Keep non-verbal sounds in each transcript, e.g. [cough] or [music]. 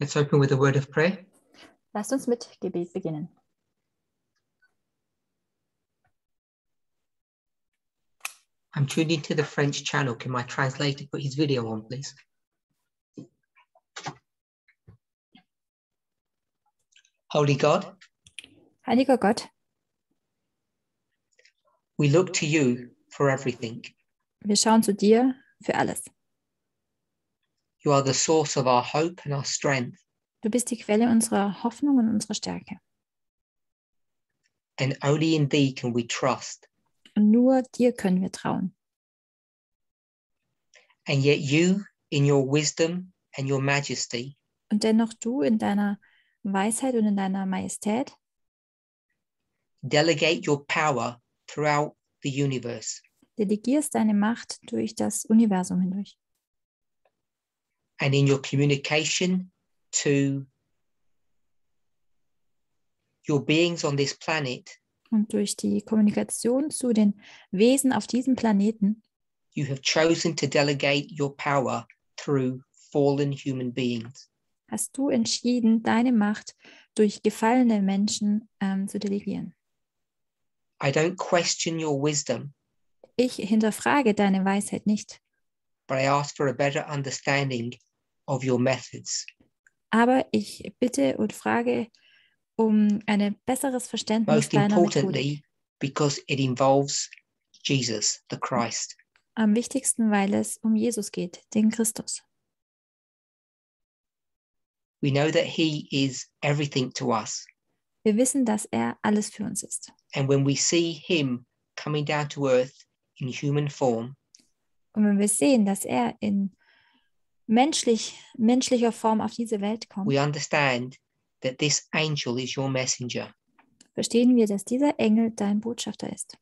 Let's open with a word of prayer. Lasst uns mit Gebet beginnen. I'm tuned into the French channel. Can my translator put his video on, please? Holy God, Heiliger Gott, we look to you for everything. wir schauen zu dir für alles. You are the source of our hope and our strength, Du bist die Quelle unserer Hoffnung und unserer Stärke. and only in thee can we trust. Und nur dir können wir trauen. And yet, you, in your wisdom and your majesty, Und dennoch du in deiner Weisheit und in deiner Majestät delegate your power throughout the universe. delegierst deine Macht durch das Universum hindurch. And in your communication to your beings on this planet, Und durch die Kommunikation zu den Wesen auf diesem Planeten you have chosen to delegate your power through fallen human beings. hast du entschieden, deine Macht durch gefallene Menschen ähm, zu delegieren. I don't question your wisdom, Ich hinterfrage deine Weisheit nicht, but I ask for a better understanding of your methods. aber ich bitte und frage um ein besseres Verständnis Most deiner Methodik. importantly, because it involves Jesus, the Christ. Am wichtigsten, weil es um Jesus geht, den Christus. We know that he is everything to us. Wir wissen, dass er alles für uns ist. And when we see him coming down to earth in human form, Und wenn wir sehen, dass er in menschlich, menschlicher Form auf diese Welt kommt, we understand that this angel is your messenger verstehen wir, dass dieser Engel dein Botschafter ist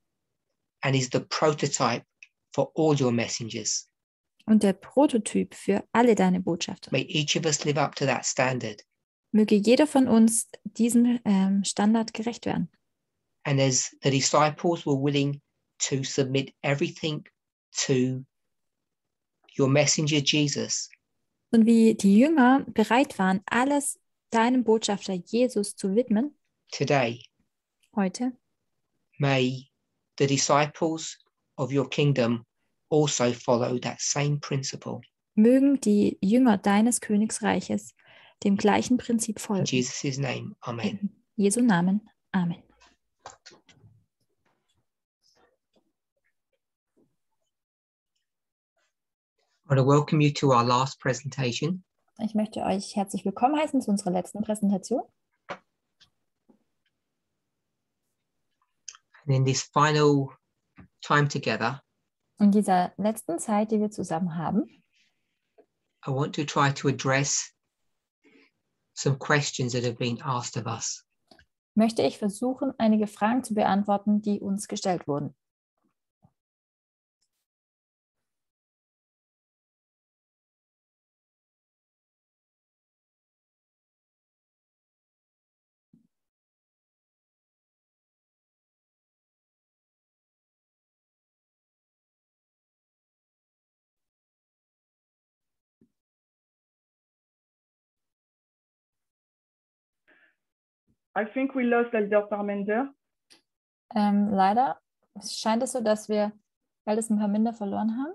and is the prototype for all your messengers. und der Prototyp für alle deine Botschafter. May each of us live up to that standard. Möge jeder von uns diesem ähm, Standard gerecht werden. And as the disciples were willing to submit everything to your messenger, Jesus, Und wie die Jünger bereit waren, alles deinem Botschafter Jesus zu widmen, today, heute, may the disciples of your kingdom also follow that same principle. mögen die Jünger deines Königsreiches dem gleichen Prinzip In folgen. Jesus' name, amen. In Jesu Namen. Amen. I want to welcome you to our last presentation. Ich möchte euch herzlich willkommen heißen zu unserer letzten Präsentation. And in this final time together, In dieser letzten Zeit, die wir zusammen haben, I want to try to address some questions that have been asked of us. möchte ich versuchen, einige Fragen zu beantworten, die uns gestellt wurden. I think we lost Elder Parmenter. Ähm, leider scheint es so, dass wir paar Minder verloren haben.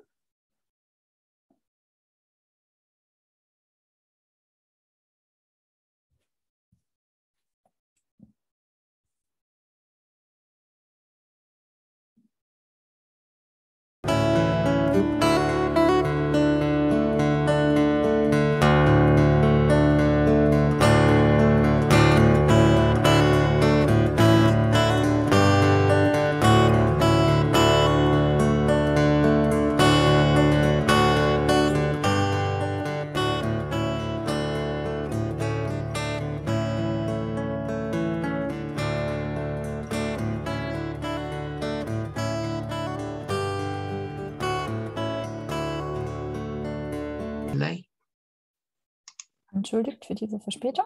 Entschuldigt für diese Verspätung.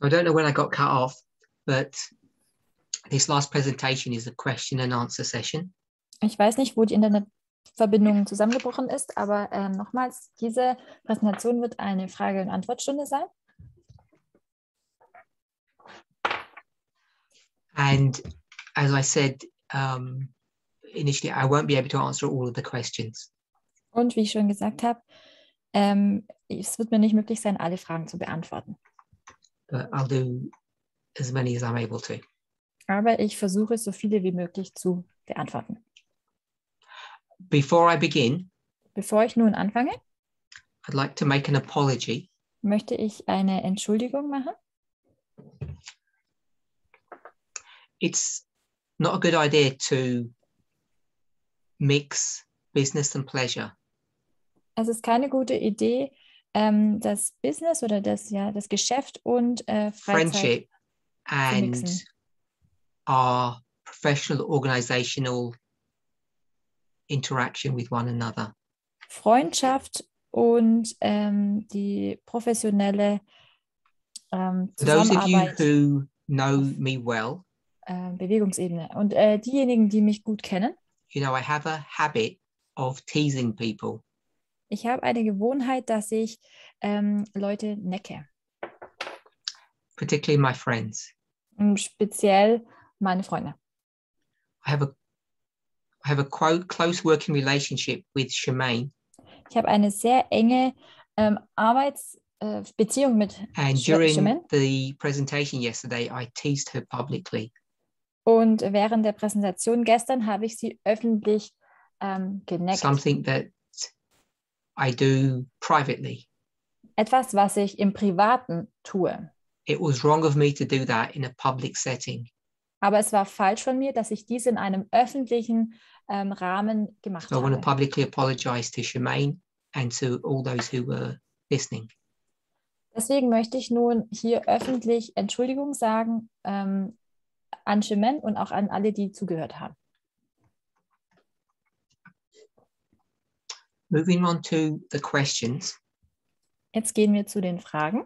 I don't know when I got cut off, but this last presentation is a question and answer session. Ich weiß nicht, wo die Internetverbindung zusammengebrochen ist, aber ähm, nochmals, diese Präsentation wird eine Frage- und Antwortstunde sein. And as I said um, initially, I won't be able to answer all of the questions. Und wie ich schon gesagt habe, ähm, es wird mir nicht möglich sein, alle Fragen zu beantworten. But I'll do as many as I'm able to. Aber ich versuche, so viele wie möglich zu beantworten. Before I begin, Bevor ich nun anfange, I'd like to make an apology. möchte ich eine Entschuldigung machen. It's not a good idea to mix business and pleasure. Es ist keine gute Idee, ähm, das Business oder das, ja, das Geschäft und äh, Freizeit. friendship and our professional organizational interaction with one another. Freundschaft und ähm, die professionelle ähm, For those of you Zusammenarbeit, who know me well, äh, Bewegungsebene. Und äh, diejenigen, die mich gut kennen, you know I have a habit of teasing people. ich habe eine Gewohnheit, dass ich ähm, Leute necke. particularly my friends. Speziell meine Freunde. I have a I have a close working relationship with Shemaine, Ich habe eine sehr enge ähm, Arbeitsbeziehung äh, mit and during Shemaine. the presentation yesterday, I teased her publicly. Und während der Präsentation gestern habe ich sie öffentlich ähm, geneckt. Something that I do privately. Etwas, was ich im Privaten tue. It was wrong of me to do that in a public setting. Aber es war falsch von mir, dass ich dies in einem öffentlichen ähm, Rahmen gemacht So I want to habe. publicly apologize to Shemaine and to all those who were listening. Deswegen möchte ich nun hier öffentlich Entschuldigung sagen ähm, an Chemen und auch an alle, die zugehört haben. Moving on to the questions. Jetzt gehen wir zu den Fragen.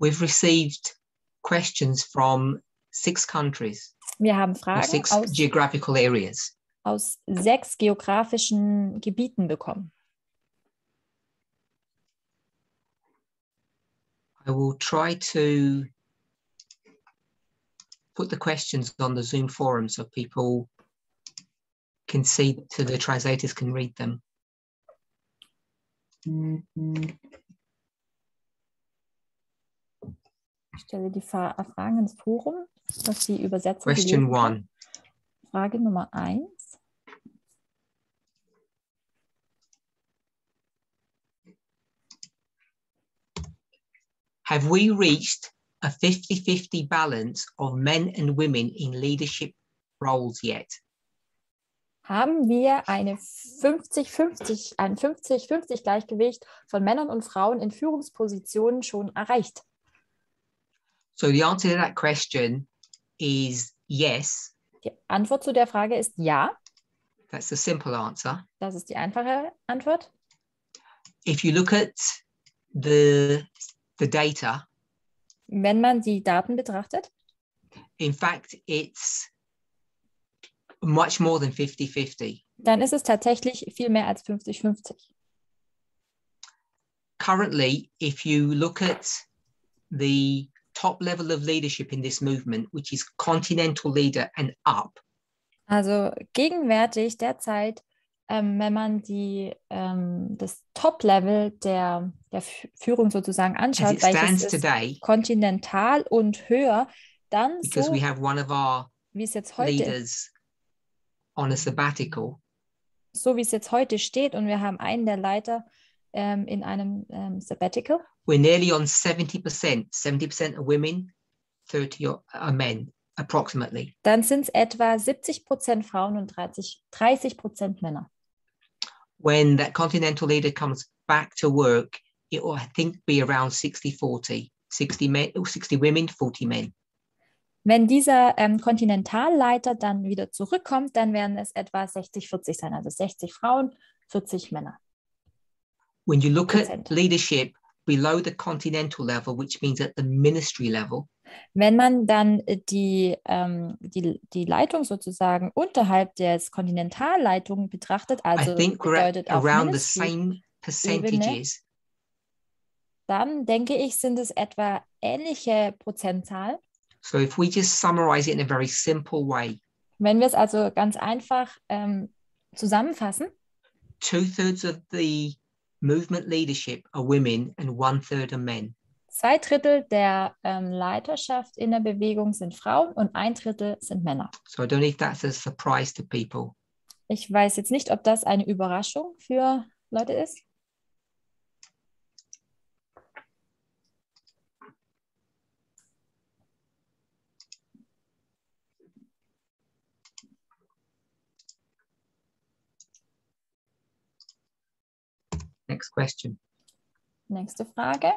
We've received questions from six countries Wir haben Fragen six aus, geographical areas. aus sechs geografischen Gebieten bekommen. I will try to put the questions on the Zoom forum so people can see, so the translators can read them. Ich stelle die Fa Fragen ins Forum, dass die Übersetzung Question one Frage Nummer eins. Have we reached a 50 50 balance of men and women in leadership roles yet? Haben wir eine 50-50, ein 50-50 Gleichgewicht von Männern und Frauen in Führungspositionen schon erreicht? So the answer to that question is yes. Die Antwort zu der Frage ist ja. That's the simple answer. Das ist die einfache Antwort. If you look at the, the data, Wenn man die Daten betrachtet, in fact, it's much more than 50 50. dann ist es tatsächlich viel mehr als 50-50. Currently, if you look at the top level of leadership in this movement, which is continental leader and up, Also gegenwärtig derzeit, ähm, wenn man die, ähm, das Top-Level der, der Fü- Führung sozusagen anschaut, welches ist today, kontinental und höher, dann so, we have one of our wie es jetzt heute leaders on a sabbatical, so wie es jetzt heute steht und wir haben einen der Leiter ähm, in einem ähm, Sabbatical, we're nearly on 70%, 70% are women, 30 are- men, approximately. dann sind es etwa 70 Prozent Frauen und 30, 30 Prozent Männer. When that continental leader comes back to work, it will, I think, be around 60 40, 60 men, oh, 60 women, 40 men. Wenn dieser ähm, Kontinentalleiter dann wieder zurückkommt, dann werden es etwa 60-40 sein, also 60 Frauen, 40 Männer. When you look at leadership below the continental level, which means at the ministry level, Wenn man dann äh, die, ähm, die, die Leitung sozusagen unterhalb des Kontinentalleitung betrachtet, also bedeutet auf around the same percentages. dann denke ich, sind es etwa ähnliche Prozentzahl. So if we just summarize it in a very simple way, Wenn wir es also ganz einfach ähm, zusammenfassen, two thirds of the movement leadership are women and one third are men. Zwei Drittel der ähm, Leiterschaft in der Bewegung sind Frauen und ein Drittel sind Männer. So I don't if that's a surprise to people. Ich weiß jetzt nicht, ob das eine Überraschung für Leute ist. Next question. Nächste Frage.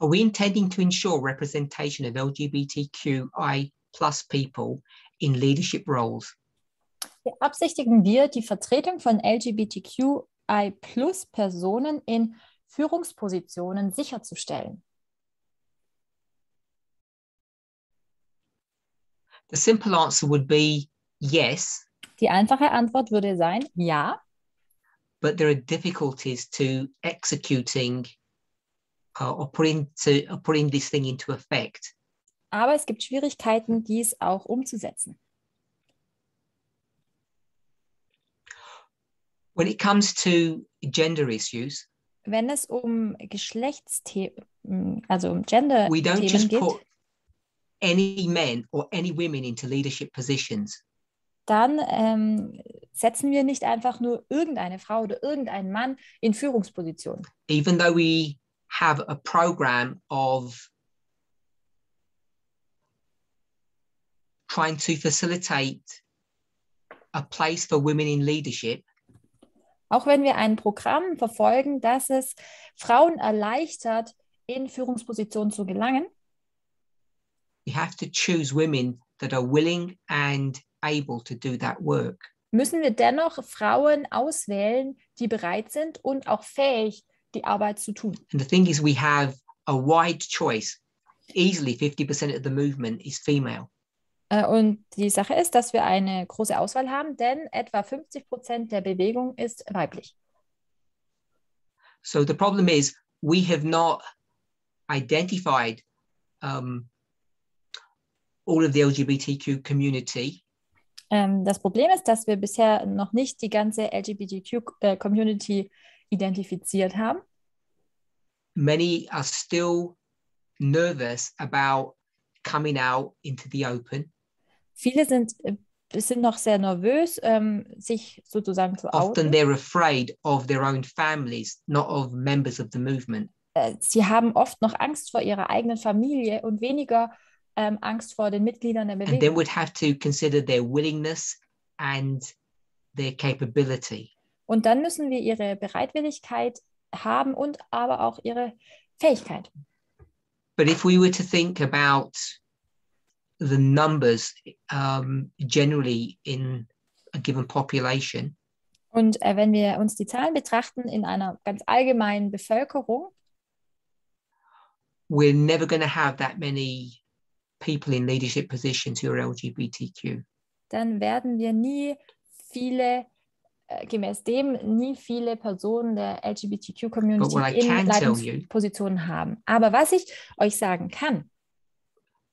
Are we intending to ensure representation of LGBTQI plus people in leadership roles? Beabsichtigen wir die Vertretung von LGBTQI-Plus-Personen in Führungspositionen sicherzustellen? The simple answer would be yes, Die einfache Antwort würde sein, ja, but there are difficulties to executing uh, or putting to or putting this thing into effect. aber es gibt Schwierigkeiten, dies auch umzusetzen. When it comes to gender issues, Wenn es um Geschlechtsthemen, also um we don't Gender-Themen just geht, put any men or any women into leadership positions. dann ähm, setzen wir nicht einfach nur irgendeine Frau oder irgendeinen Mann in Führungspositionen. even though we have a program of trying to facilitate a place for women in leadership, Auch wenn wir ein Programm verfolgen, das es Frauen erleichtert, in Führungspositionen zu gelangen, you have to choose women that are willing and able to do that work. müssen wir dennoch Frauen auswählen, die bereit sind und auch fähig, die Arbeit zu tun. And the thing is, we have a wide choice. Easily 50% of the movement is female. Äh, Und die Sache ist, dass wir eine große Auswahl haben, denn etwa 50 Prozent der Bewegung ist weiblich. So the problem is, we have not identified um, all of the LGBTQ community Ähm, das Problem ist, dass wir bisher noch nicht die ganze LGBTQ-Community identifiziert haben. many are still nervous about coming out into the open. Viele sind, äh, sind noch sehr nervös, ähm, sich sozusagen zu Often outen. they're afraid of their own families, not of members of the movement. Äh, Sie haben oft noch Angst vor ihrer eigenen Familie und weniger ähm, Angst vor den Mitgliedern der And then Bewegung. would have to consider their willingness and their capability. Und dann müssen wir ihre Bereitwilligkeit haben und aber auch ihre Fähigkeit. But if we were to think about the numbers um, generally in a given population, Und äh, wenn wir uns die Zahlen betrachten in einer ganz allgemeinen Bevölkerung, we're never going to have that many people in leadership positions who are LGBTQ. dann werden wir nie viele, gemäß dem, nie viele Personen der LGBTQ-Community in Leitungspositionen haben. Aber was ich euch sagen kann,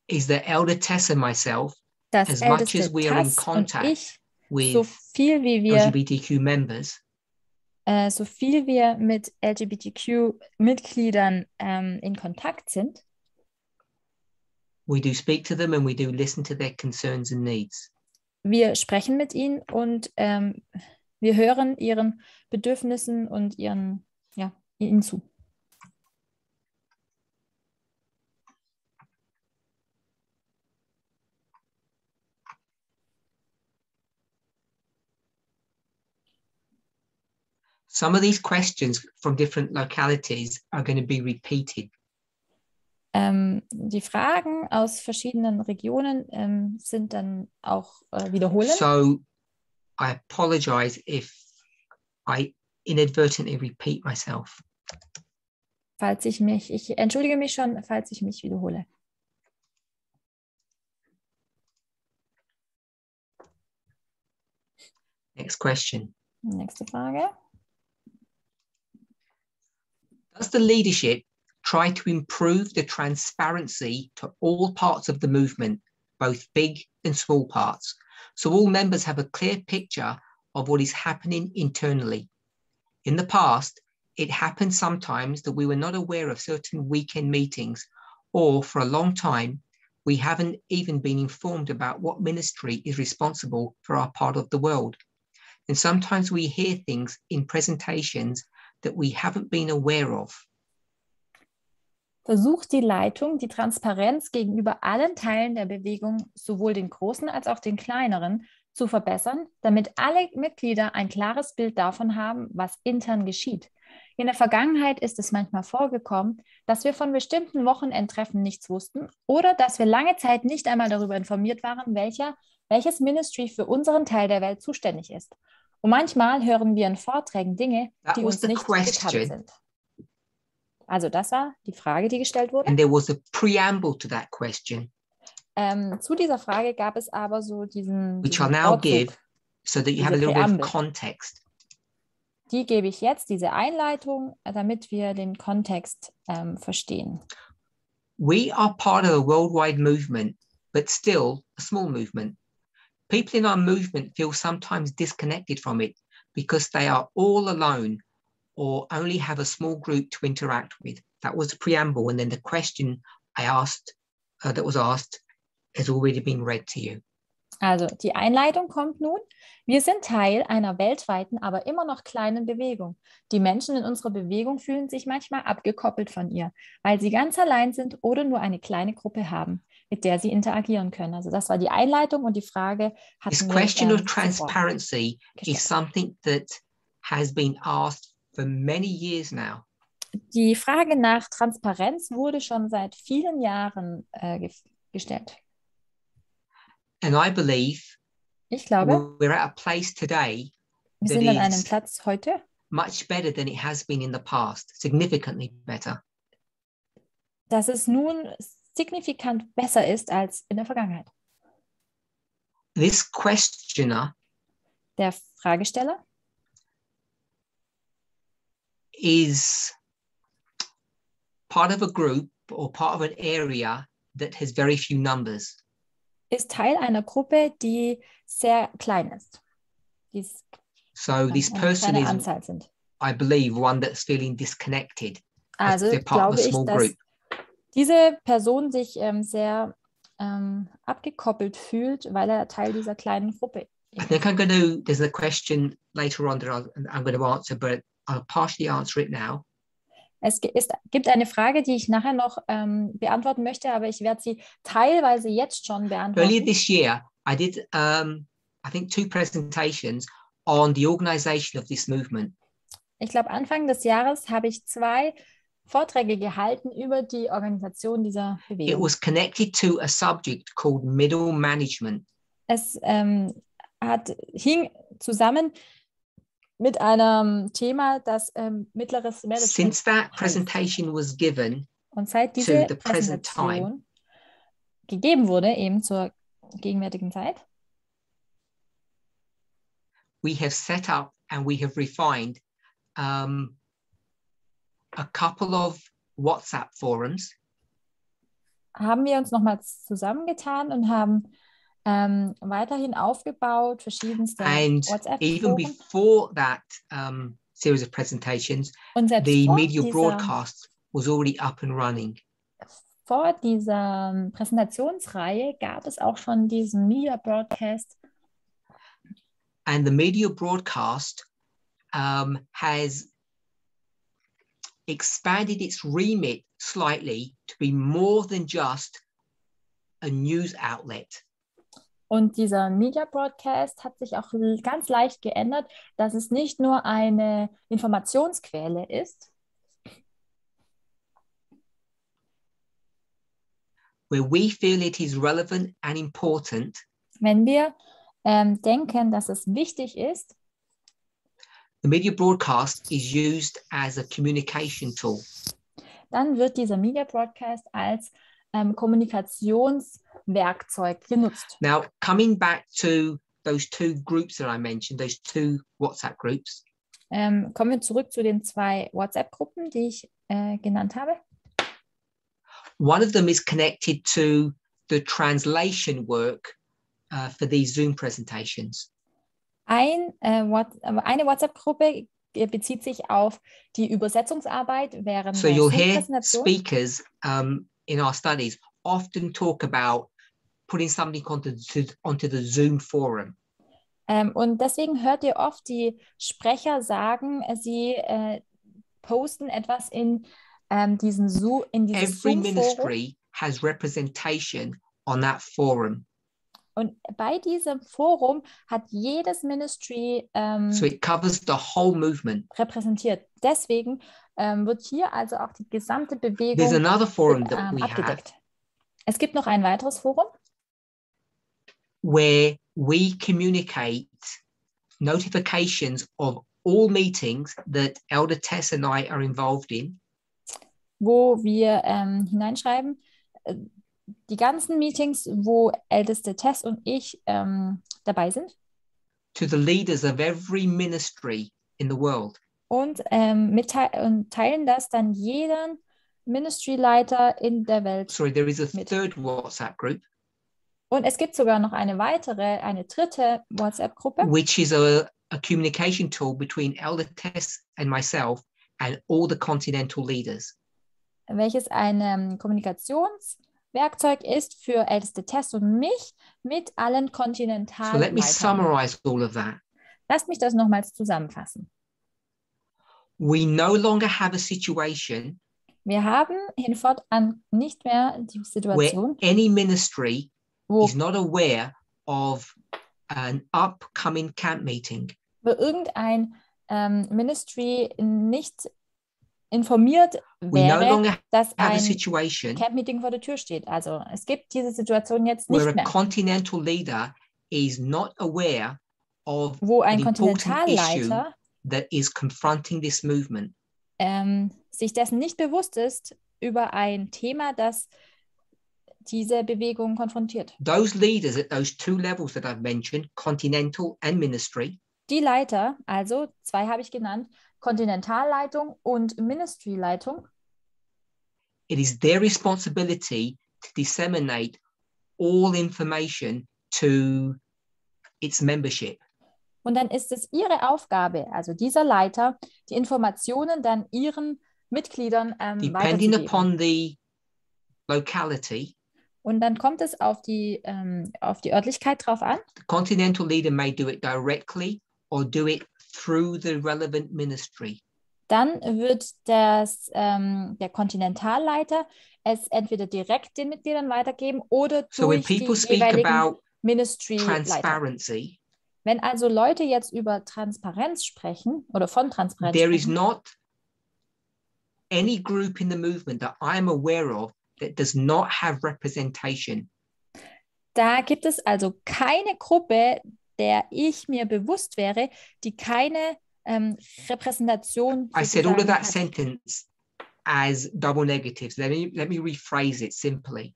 Is that Elder Tess and myself, dass As much as we are in und contact ich, with so viel wie wir LGBTQ members, äh, so viel wir mit LGBTQ-Mitgliedern ähm, in Kontakt sind, we do speak to them and we do listen to their concerns and needs. wir sprechen mit ihnen und ähm, wir hören ihren Bedürfnissen und ihren, ja, ihnen zu. Some of these questions from different localities are going to be repeated. Ähm, die Fragen aus verschiedenen Regionen ähm, sind dann auch äh, wiederholend. So I apologize if I inadvertently repeat myself. Falls ich mich, ich entschuldige mich schon, falls ich mich wiederhole. Next question. Nächste Frage. Does the leadership try to improve the transparency to all parts of the movement, both big and small parts, so all members have a clear picture of what is happening internally? In the past, it happened sometimes that we were not aware of certain weekend meetings, or for a long time, we haven't even been informed about what ministry is responsible for our part of the world. And sometimes we hear things in presentations that we haven't been aware of. Versucht die Leitung, die Transparenz gegenüber allen Teilen der Bewegung, sowohl den großen als auch den kleineren, zu verbessern, damit alle Mitglieder ein klares Bild davon haben, was intern geschieht. In der Vergangenheit ist es manchmal vorgekommen, dass wir von bestimmten Wochenendtreffen nichts wussten oder dass wir lange Zeit nicht einmal darüber informiert waren, welcher, welches Ministry für unseren Teil der Welt zuständig ist. Und manchmal hören wir in Vorträgen Dinge, That die uns nicht question. bekannt sind. Also das war die Frage, die gestellt wurde. And there was a preamble to that question, Ähm, zu dieser Frage gab es aber so diesen, which diesen I'll now give so that you have a little bit of Präambel. context. Die gebe ich jetzt, diese Einleitung, damit wir den Kontext ähm, verstehen. We are part of a worldwide movement, but still a small movement. People in our movement feel sometimes disconnected from it because they are all alone or only have a small group to interact with. That was the preamble. And then the question I asked, uh, that was asked, has already been read to you. Also die Einleitung kommt nun. Wir sind Teil einer weltweiten, aber immer noch kleinen Bewegung. Die Menschen in unserer Bewegung fühlen sich manchmal abgekoppelt von ihr, weil sie ganz allein sind oder nur eine kleine Gruppe haben, mit der sie interagieren können. Also das war die Einleitung und die Frage hat This question of ähm, zuvor transparency is something that has been asked for many years now. Die Frage nach Transparenz wurde schon seit vielen Jahren äh, ge gestellt. And I believe Ich glaube, we're at a place today wir sind an einem Platz heute, much better than it has been in the past, significantly better. dass es nun signifikant besser ist als in der Vergangenheit. This questioner Der Fragesteller is part of a group or part of an area that has very few numbers. ist Teil einer Gruppe, die sehr klein ist. Die es So this person is. I believe, one that's feeling disconnected. Also they're part of glaube a ich, dass group. diese Person sich ähm, sehr ähm, abgekoppelt fühlt, weil er Teil dieser kleinen Gruppe I think I'm going to, there's a question later on that I'm going to answer, but I'll partially answer it now. Es ist, gibt eine Frage, die ich nachher noch ähm, beantworten möchte, aber ich werde sie teilweise jetzt schon Earlier beantworten. this year, I did, um, I think, two presentations on the organization of this movement. Ich glaube, Anfang des Jahres habe ich zwei Vorträge gehalten über die Organisation dieser It Bewegung. was connected to a subject called middle management. Es ähm, hat, hing zusammen mit einem Thema, das ähm, mittleres Management Since that presentation was given, Und seit diese the present time. Präsentation gegeben wurde, eben zur gegenwärtigen Zeit, we have set up and we have refined um, a couple of WhatsApp forums haben wir uns nochmals zusammengetan und haben ähm, weiterhin aufgebaut, verschiedenste and even before that um, series of presentations, Und selbst the vor media dieser, broadcast was already up and running. vor dieser ähm, Präsentationsreihe gab es auch schon diesen Media Broadcast And the media broadcast um, has expanded its remit slightly to be more than just a news outlet. Und dieser Media Broadcast hat sich auch ganz leicht geändert, dass es nicht nur eine Informationsquelle ist, where we feel it is relevant and important, wenn wir ähm, denken, dass es wichtig ist, the media broadcast is used as a communication tool. dann wird dieser Media Broadcast als ähm, Kommunikationswerkzeug genutzt. Now, coming back to those two groups that I mentioned, those two WhatsApp groups. Ähm, kommen wir zurück zu den zwei WhatsApp-Gruppen, die ich äh, genannt habe. One of them is connected to the translation work uh, for these Zoom presentations. Ein, äh, What eine WhatsApp-Gruppe äh, bezieht sich auf die Übersetzungsarbeit während So der you'll hear speakers um, in our studies often talk about putting something onto, to, onto the Zoom forum. Ähm, und deswegen hört ihr oft die Sprecher sagen, äh, sie äh, posten etwas in ähm, diesen Zo in dieses Every Zoom-Forum. ministry has representation on that forum. Und bei diesem Forum hat jedes Ministry ähm, So it covers the whole movement. repräsentiert. Deswegen ähm, wird hier also auch die gesamte There's Bewegung another forum that ähm, we have abgedeckt. Es gibt noch ein weiteres Forum, where we communicate notifications of all meetings that Elder Tess and I are involved in wo wir ähm, hineinschreiben, äh, die ganzen Meetings, wo älteste Tess und ich ähm, dabei sind to the leaders of every ministry in the world. und, ähm, und teilen das dann jeden Ministry-Leiter in der Welt. Sorry, there is a Mit. third WhatsApp group, Und es gibt sogar noch eine weitere, eine dritte WhatsApp-Gruppe, which is a, a communication tool between Elder Tess and myself and all the continental leaders. welches ein ähm, Kommunikationswerkzeug ist für älteste Tess und mich mit allen So let me summarize all of that. Lasst mich das nochmals zusammenfassen. We no longer have a situation Wir haben hinfortan nicht mehr die where Situation, any ministry wo, is not aware of an upcoming camp meeting. wo irgendein ähm, Ministry nicht informiert no wäre, longer dass a ein situation Camp-Meeting vor der Tür steht. Also es gibt diese Situation jetzt where nicht a mehr, continental leader is not aware of wo ein Kontinentalleiter that is confronting this movement. ähm, sich dessen nicht bewusst ist über ein Thema, das diese Bewegung konfrontiert. Those leaders at those two levels that I've mentioned, continental and ministry, Die Leiter, also zwei habe ich genannt, Kontinentalleitung und Ministry-Leitung, it is their responsibility to disseminate all information to its membership. Und dann ist es ihre Aufgabe, also dieser Leiter, die Informationen dann ihren Mitgliedern ähm, Depending upon the locality, Und dann kommt es auf die, ähm, auf die Örtlichkeit drauf an. the continental leader may do it directly or do it through the relevant ministry. Dann wird das, ähm, der Kontinentalleiter es entweder direkt den Mitgliedern weitergeben oder So durch die people speak jeweiligen about Ministry-Leiter. transparency, Wenn also Leute jetzt über Transparenz sprechen oder von Transparenz there is sprechen, not any group in the movement that I am aware of that does not have representation. Da gibt es also keine Gruppe, der ich mir bewusst wäre, die keine ähm, Repräsentation I said all of that hat. sentence as double negatives. Let me let me rephrase it simply.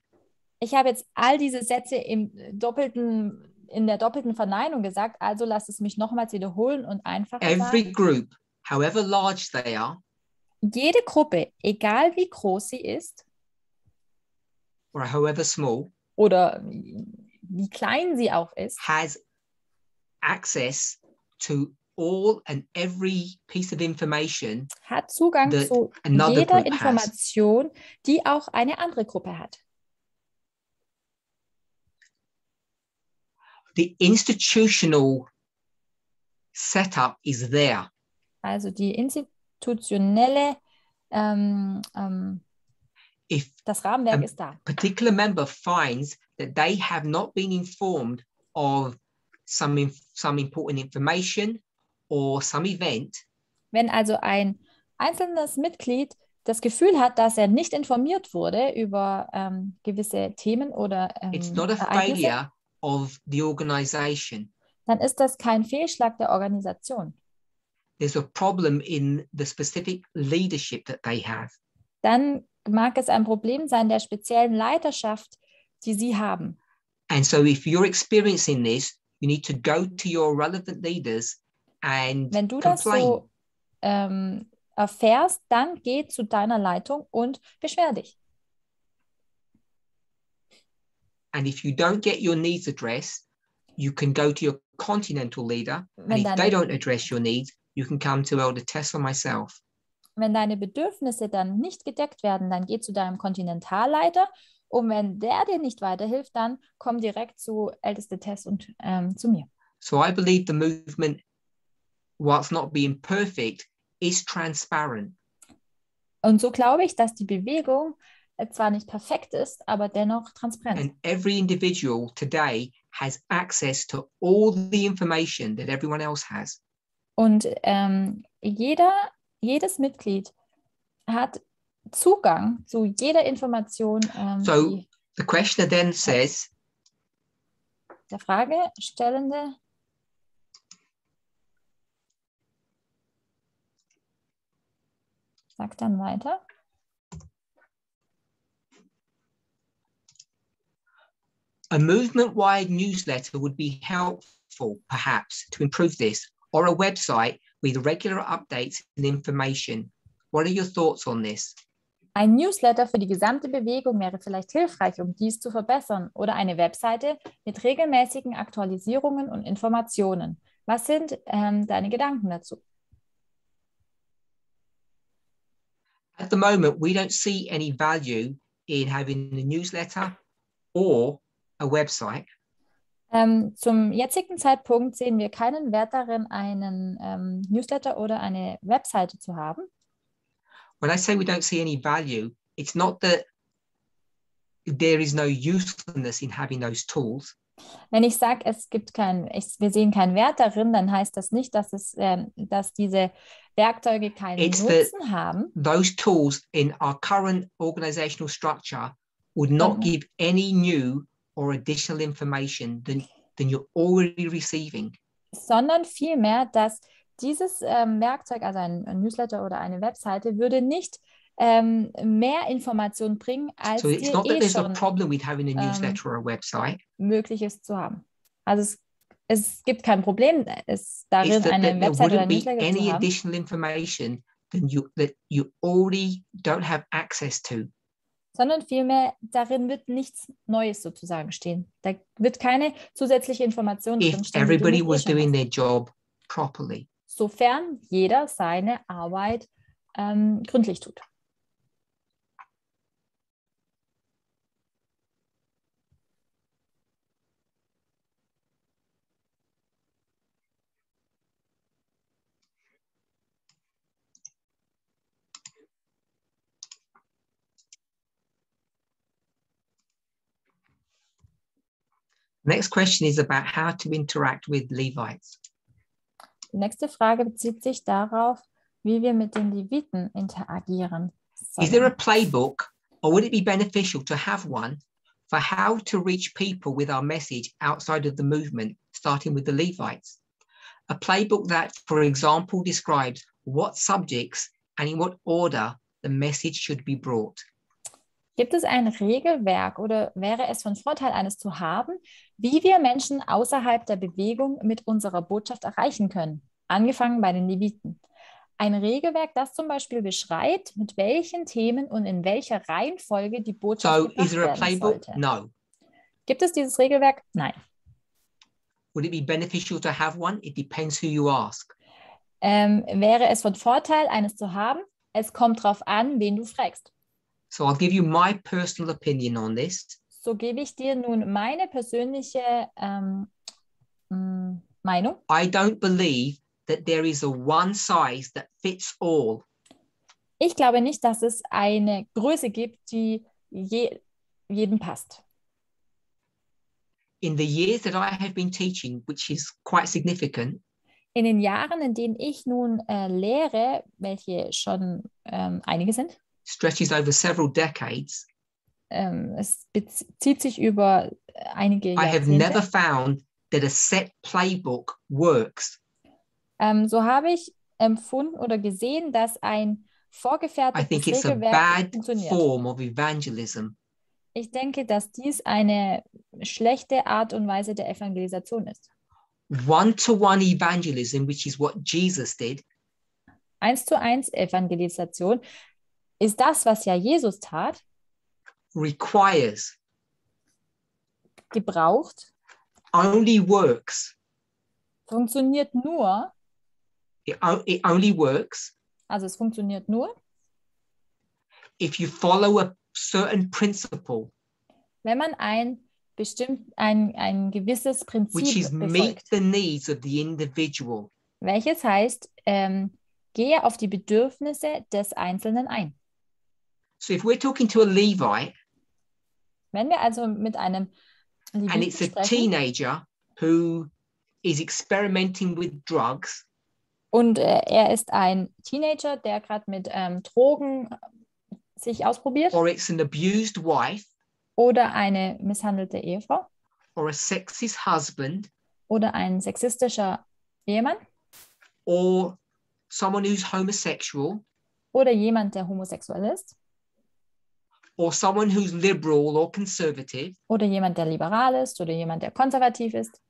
Ich habe jetzt all diese Sätze im doppelten, in der doppelten Verneinung gesagt, also lasst es mich nochmals wiederholen und einfach Every sagen. group, however large they are, Jede Gruppe, egal wie groß sie ist or however small, oder wie klein sie auch ist, has access to all and every piece of information hat Zugang zu jeder group has. Information, die auch eine andere Gruppe hat. the institutional setup is there. Also die institutionelle, ähm, ähm, If das Rahmenwerk ist da. particular member finds that they have not been informed of some inf- some important information or some event, Wenn also ein einzelnes Mitglied das Gefühl hat, dass er nicht informiert wurde über ähm, gewisse Themen oder ähm, it's not a failure of the organization. dann ist das kein Fehlschlag der Organisation. There's a problem in the specific leadership that they have. Dann mag es ein Problem sein der speziellen Leiterschaft, die sie haben. And so if you're experiencing this, you need to go to your relevant leaders and Wenn du das complain. so ähm, erfährst, dann geh zu deiner Leitung und beschwer dich. And if you don't get your needs addressed, you can go to your continental leader. And Wenn if they don't address your needs, you can come to Elder Tess or myself. Wenn deine Bedürfnisse dann nicht gedeckt werden, dann geh zu deinem Kontinentalleiter. Und wenn der dir nicht weiterhilft, dann komm direkt zu Älteste Tess und ähm, zu mir. So I believe the movement, whilst not being perfect, is transparent. Und so glaube ich, dass die Bewegung äh, zwar nicht perfekt ist, aber dennoch transparent. And every individual today has access to all the information that everyone else has. Und ähm, jeder, jedes Mitglied hat Zugang zu jeder Information. Ähm, So- The questioner then says, der Fragestellende sagt dann weiter. a movement wide newsletter would be helpful, perhaps, to improve this, or a website with regular updates and information. What are your thoughts on this? Ein Newsletter für die gesamte Bewegung wäre vielleicht hilfreich, um dies zu verbessern, oder eine Webseite mit regelmäßigen Aktualisierungen und Informationen. Was sind ähm, deine Gedanken dazu? At the moment, we don't see any value in having a newsletter or a website. Ähm, zum jetzigen Zeitpunkt sehen wir keinen Wert darin, einen ähm, Newsletter oder eine Webseite zu haben. When I say we don't see any value, it's not that there is no usefulness in having those tools. Wenn ich sage, es gibt kein, ich, wir sehen keinen Wert darin, dann heißt das nicht, dass, es, ähm, dass diese Werkzeuge keinen It's the- Nutzen haben, Those tools in our current organizational structure would not Mhm. give any new or additional information than, than you're already receiving. sondern vielmehr, dass dieses ähm, Werkzeug, also ein, ein Newsletter oder eine Webseite, würde nicht ähm, mehr Informationen bringen, als So it's not eh schon problem with having a newsletter or a website. möglich ist zu haben. Also es, es gibt kein Problem, es It's darin that, eine that Webseite oder Newsletter any zu haben, additional information than you that you already don't have access to. Sondern vielmehr darin wird nichts Neues sozusagen stehen. Da wird keine zusätzliche Information If drinstehen, die du everybody was doing their job properly. sofern jeder seine Arbeit ähm, gründlich tut. Next question is about how to interact with Levites. Die nächste Frage bezieht sich darauf, wie wir mit den Leviten interagieren. Is there a playbook, or would it be beneficial to have one for how to reach people with our message outside of the movement, starting with the Levites? A playbook that, for example, describes what subjects and in what order the message should be brought. Gibt es ein Regelwerk oder wäre es von Vorteil, eines zu haben, wie wir Menschen außerhalb der Bewegung mit unserer Botschaft erreichen können? Angefangen bei den Leviten. Ein Regelwerk, das zum Beispiel beschreibt, mit welchen Themen und in welcher Reihenfolge die Botschaft So, gebracht is there a werden playbook? sollte. No. Gibt es dieses Regelwerk? Nein. Would it be beneficial to have one? It depends who you ask. Ähm, wäre es von Vorteil, eines zu haben? Es kommt darauf an, wen du fragst. So, I'll give you my personal opinion on this. So gebe ich dir nun meine persönliche ähm, mh, Meinung. I don't believe that there is a one size that fits all. Ich glaube nicht, dass es eine Größe gibt, die je, jedem passt. In the years that I have been teaching, which is quite significant, In den Jahren, in denen ich nun äh, lehre, welche schon ähm, einige sind, stretches over several decades, ähm, es bezieht sich über einige I have Jahrzehnte, never found that a set playbook works. ähm, so habe ich empfunden oder gesehen, dass ein I vorgefertigtes think it's a Regelwerk bad funktioniert. form of evangelism. Ich denke, dass dies eine schlechte Art und Weise der Evangelisation ist. one-to-one evangelism, which is what Jesus did, Eins zu eins Evangelisation ist das, was ja Jesus tat, requires, gebraucht, only works, funktioniert nur, it, only works also es funktioniert nur, if you follow a certain principle, wenn man ein bestimmt ein, ein gewisses which is Prinzip meet befolgt, the needs of the individual. welches heißt, ähm, gehe auf die Bedürfnisse des Einzelnen ein. So if we're talking to a Levite Wenn wir also mit einem and Leviten it's a sprechen teenager who is experimenting with drugs, und äh, er ist ein Teenager, der gerade mit ähm, Drogen äh, sich ausprobiert or it's an abused wife, oder eine misshandelte Ehefrau or a sexist husband, oder ein sexistischer Ehemann or someone who's homosexual, oder jemand, der homosexuell ist or someone who's liberal or conservative, oder jemand, der liberal ist oder jemand, der konservativ ist.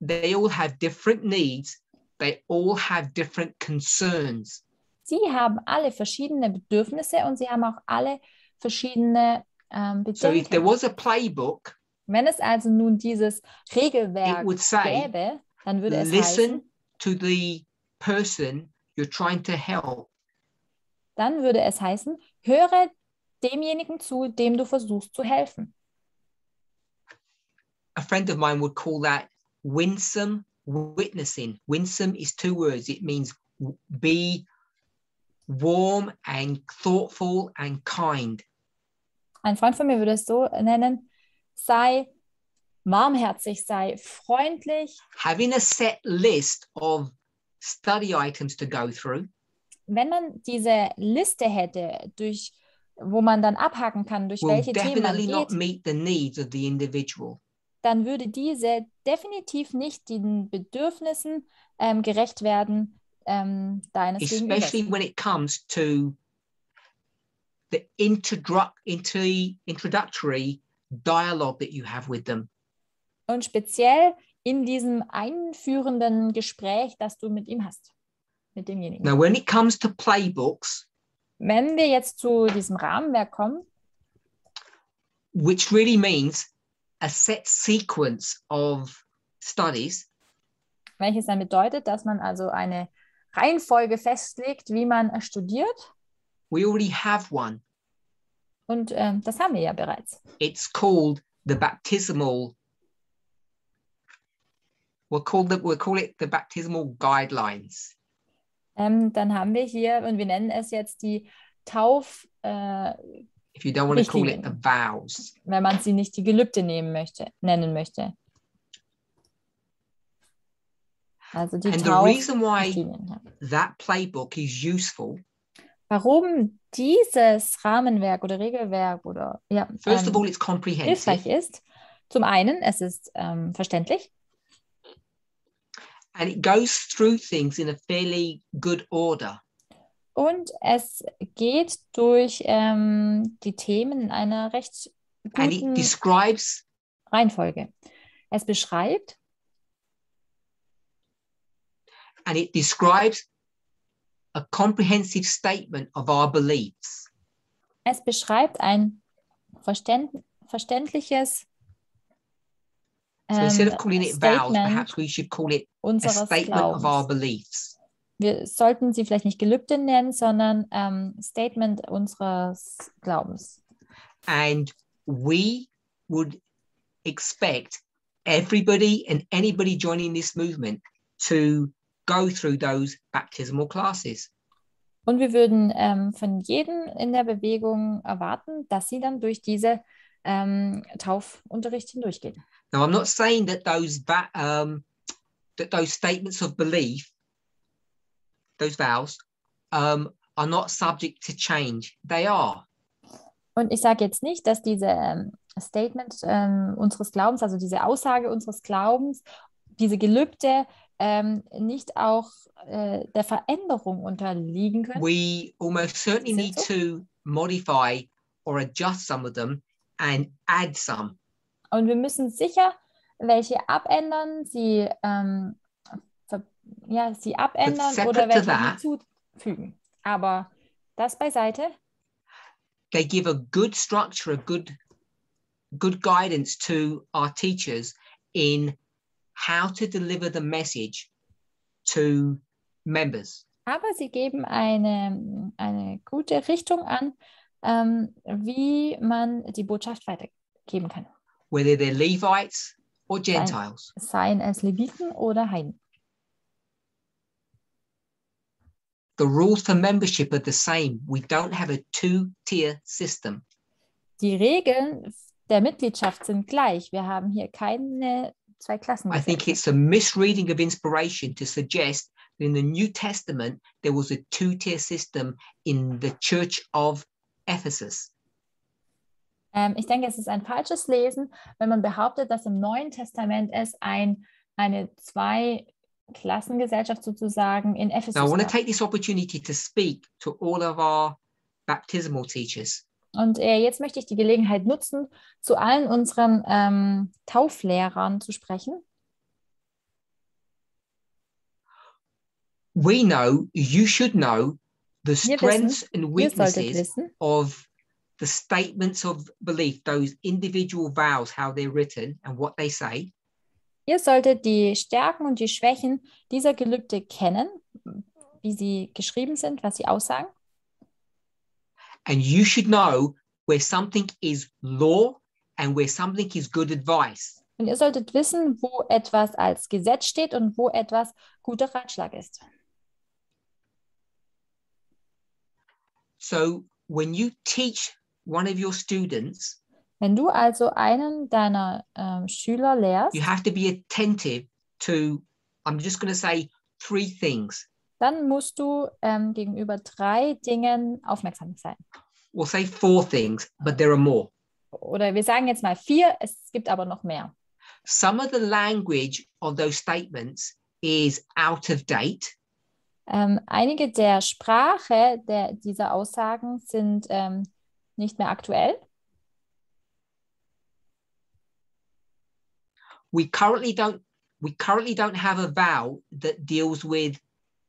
they all have different needs. They all have different concerns. Sie haben alle verschiedene Bedürfnisse und sie haben auch alle verschiedene ähm, So if there was a playbook, Wenn es also nun dieses it Regelwerk would say, gäbe, dann würde es heißen, listen to the person you're trying to help. dann würde es heißen, höre demjenigen zu, dem du versuchst zu helfen. A friend of mine would call that winsome witnessing. Winsome is two words. It means be warm and thoughtful and kind. Ein Freund von mir würde es so nennen, sei warmherzig, sei freundlich. Having a set list of study items to go through, Wenn man diese Liste hätte, durch, wo man dann abhaken kann, durch welche Themen man geht, dann würde diese definitiv nicht den Bedürfnissen ähm, gerecht werden ähm, deines especially when it comes to the introductory dialogue that you have with them. Und speziell in diesem einführenden Gespräch, das du mit ihm hast, mit demjenigen. Now, when it comes to playbooks, Wenn wir jetzt zu diesem Rahmenwerk kommen, which really means a set sequence of studies, welches dann bedeutet, dass man also eine Reihenfolge festlegt, wie man studiert. we already have one. Und ähm, das haben wir ja bereits. It's called the baptismal. We'll call the, we'll call it the baptismal guidelines. Ähm, dann haben wir hier, und wir nennen es jetzt die Tauf, äh, If you don't want to call it the vows. wenn man sie nicht die Gelübde nehmen möchte, nennen möchte. Also die And the reason why that playbook is useful Warum dieses Rahmenwerk oder Regelwerk oder ja, First of ähm, all, it's comprehensive, hilfreich ist. Zum einen, es ist ähm, verständlich and it goes through things in a fairly good order. und es geht durch ähm, die Themen in einer recht And it guten Reihenfolge. Es beschreibt and it describes a comprehensive statement of our beliefs. Es beschreibt ein verständ verständliches So instead ähm, of calling it vows, perhaps we should call it a statement of our Glaubens. beliefs. Wir sollten sie vielleicht nicht Gelübde nennen, sondern ähm, Statement unseres Glaubens. And we would expect everybody and anybody joining this movement to go through those baptismal classes. Und wir würden ähm, von jedem in der Bewegung erwarten, dass sie dann durch diese ähm, Taufunterricht hindurchgeht. Now, I'm not saying that those va- um, that those statements of belief, those vows, um, are not subject to change. They are. Und ich sage jetzt nicht, dass diese ähm, Statement ähm, unseres Glaubens, also diese Aussage unseres Glaubens, diese Gelübde ähm, nicht auch äh, der Veränderung unterliegen können. We almost certainly need so? to modify or adjust some of them and add some. Und wir müssen sicher welche abändern, sie, ähm, ja, sie abändern oder welche hinzufügen. Aber das beiseite. They give a good structure, a good good guidance to our teachers in how to deliver the message to members. Aber sie geben eine, eine gute Richtung an, ähm, wie man die Botschaft weitergeben kann. Whether they're Levites or Gentiles. Seien es Leviten oder Heiden. The rules for membership are the same. We don't have a two tier system. Die Regeln der Mitgliedschaft sind gleich. Wir haben hier keine zwei Klassen. I think it's a misreading of inspiration to suggest that in the New Testament there was a two tier system in the church of Ephesus. Ähm, ich denke, es ist ein falsches Lesen, wenn man behauptet, dass im Neuen Testament es ein, eine Zwei-Klassengesellschaft sozusagen in Ephesus Now, I want to take this opportunity to speak to all of our baptismal teachers. Und äh, jetzt möchte ich die Gelegenheit nutzen, zu allen unseren ähm, Tauflehrern zu sprechen. We know, you should know, the Wir wissen, strengths and weaknesses wissen, of the statements of belief, those individual vows, how they're written and what they say. ihr solltet die Stärken und die Schwächen dieser Gelübde kennen, wie sie geschrieben sind, was sie aussagen. And you should know where something is law and where something is good advice. Und ihr solltet wissen, wo etwas als Gesetz steht und wo etwas guter Ratschlag ist. So when you teach one of your students, Wenn du also einen deiner ähm, Schüler lehrst, you have to be attentive to, I'm just going to say three things. dann musst du ähm, gegenüber drei Dingen aufmerksam sein. We'll say four things, but there are more. Oder wir sagen jetzt mal vier, es gibt aber noch mehr. Some of the language of those statements is out of date. Ähm, einige der Sprache der, dieser Aussagen sind ähm, nicht mehr aktuell. we currently don't we currently don't have a vow that deals with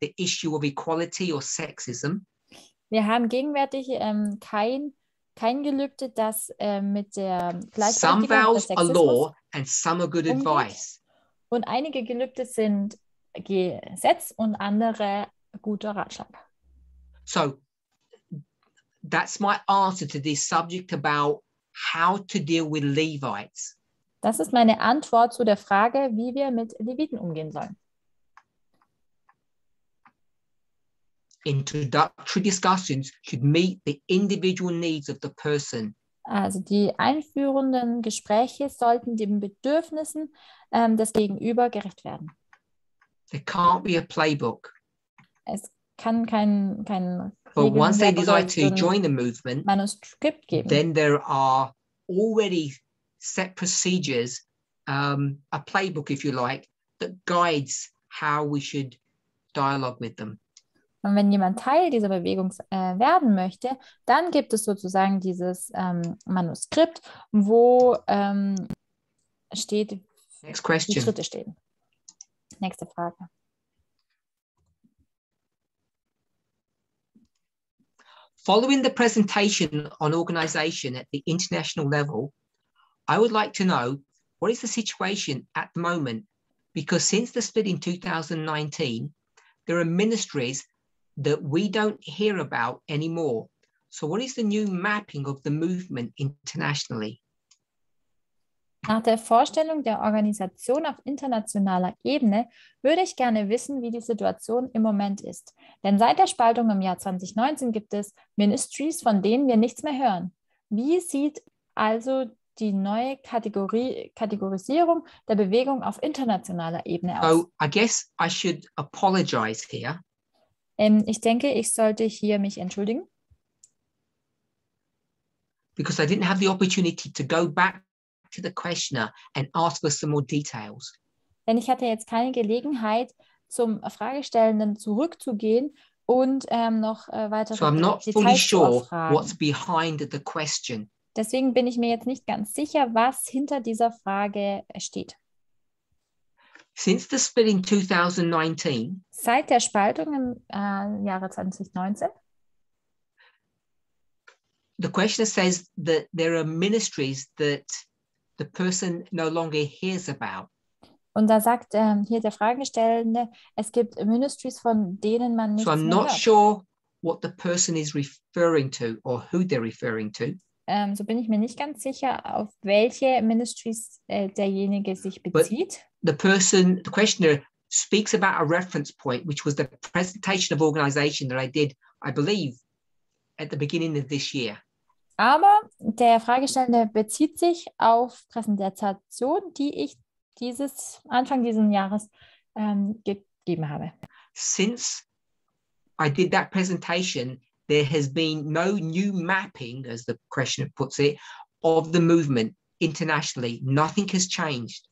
the issue of equality or sexism Wir haben gegenwärtig ähm, kein, kein Gelübde, das ähm, mit der some Gleichberechtigung oder vows are law and some are good umgeht. advice und einige Gelübde sind Gesetz und andere guter Ratschlag. so that's my answer to this subject about how to deal with levites Das ist meine Antwort zu der Frage, wie wir mit Leviten umgehen sollen. introductory discussions should meet the individual needs of the person Also die einführenden Gespräche sollten den Bedürfnissen ähm, des Gegenüber gerecht werden. there can't be a playbook Es kann kein, kein but once they decide to join the movement Manuskript geben. then there are already set procedures, um, a playbook, if you like, that guides how we should dialogue with them. Und wenn jemand Teil dieser Bewegung äh, werden möchte, dann gibt es sozusagen dieses ähm, Manuskript, wo ähm, steht, Next die question. Schritte stehen. Nächste Frage. Following the presentation on organization at the international level, I would like to know what is the situation at the moment? Because since the split in 2019, there are ministries that we don't hear about anymore. So, what is the new mapping of the movement internationally? Nach der Vorstellung der Organisation auf internationaler Ebene würde ich gerne wissen, wie die Situation im Moment ist. Denn seit der Spaltung im Jahr 2019 gibt es Ministries, von denen wir nichts mehr hören. Wie sieht also die neue Kategorie, Kategorisierung der Bewegung auf internationaler Ebene aus? So, I guess I should apologize here Ähm, ich denke, ich sollte hier mich entschuldigen, because I didn't have the opportunity to go back to the questioner and ask for some more details. denn ich hatte jetzt keine Gelegenheit, zum Fragestellenden zurückzugehen und ähm, noch äh, weitere So I'm not fully Details zu sure erfragen. what's behind the question. Deswegen bin ich mir jetzt nicht ganz sicher, was hinter dieser Frage steht. Since the split in 2019, Seit der Spaltung im äh, Jahre 2019 the questioner says that there are ministries that the person no longer hears about. Und da sagt ähm, hier der Fragestellende, es gibt Ministries, von denen man nichts So I'm not hört. sure what the person is referring to or who they're referring to. Ähm, so bin ich mir nicht ganz sicher, auf welche Ministries äh, derjenige sich bezieht. The person, the questioner speaks about a reference point, which was the presentation of organization that I did, I believe, at the beginning of this year. Aber der Fragestellende bezieht sich auf Präsentation, die ich dieses Anfang dieses Jahres ähm, gegeben habe. Since I did that presentation, there has been no new mapping, as the questioner puts it, of the movement internationally. Nothing has changed.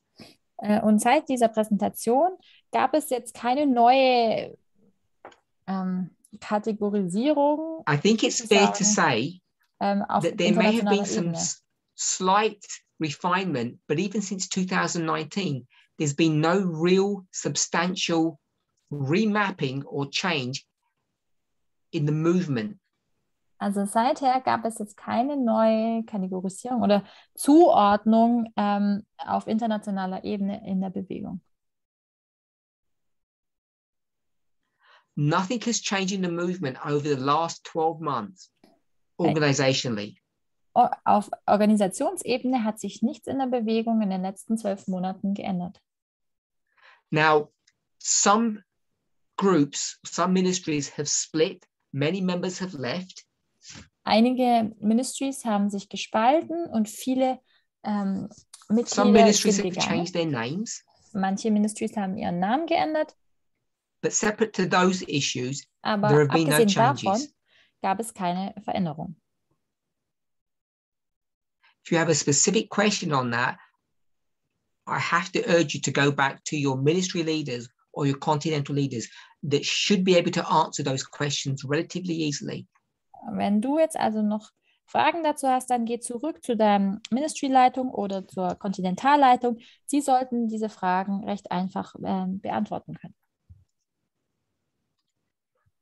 Äh, und seit dieser Präsentation gab es jetzt keine neue ähm, Kategorisierung I think it's fair to say Um, auf that there may have been some slight refinement, but even since 2019, there's been no real substantial remapping or change in the movement. Also seither gab es jetzt keine neue Kategorisierung oder Zuordnung ähm, auf internationaler Ebene in der Bewegung. Nothing has changed in the movement over the last 12 months, organizationally. O auf Organisationsebene hat sich nichts in der Bewegung in den letzten zwölf Monaten geändert. Now, some groups, some ministries have split, many members have left. Einige Ministries haben sich gespalten und viele ähm, Some Mitglieder ministries sind have gegangen. changed their names, Manche Ministries haben ihren Namen geändert, but separate to those issues, aber There have been no abgesehen davon changes. Gab es keine Veränderung. if you have a specific question on that, I have to urge you to go back to your ministry leaders or your continental leaders that should be able to answer those questions relatively easily. Wenn du jetzt also noch Fragen dazu hast, dann geh zurück zu deinem Ministry-Leitung oder zur Kontinentalleitung. Sie sollten diese Fragen recht einfach ähm, beantworten können.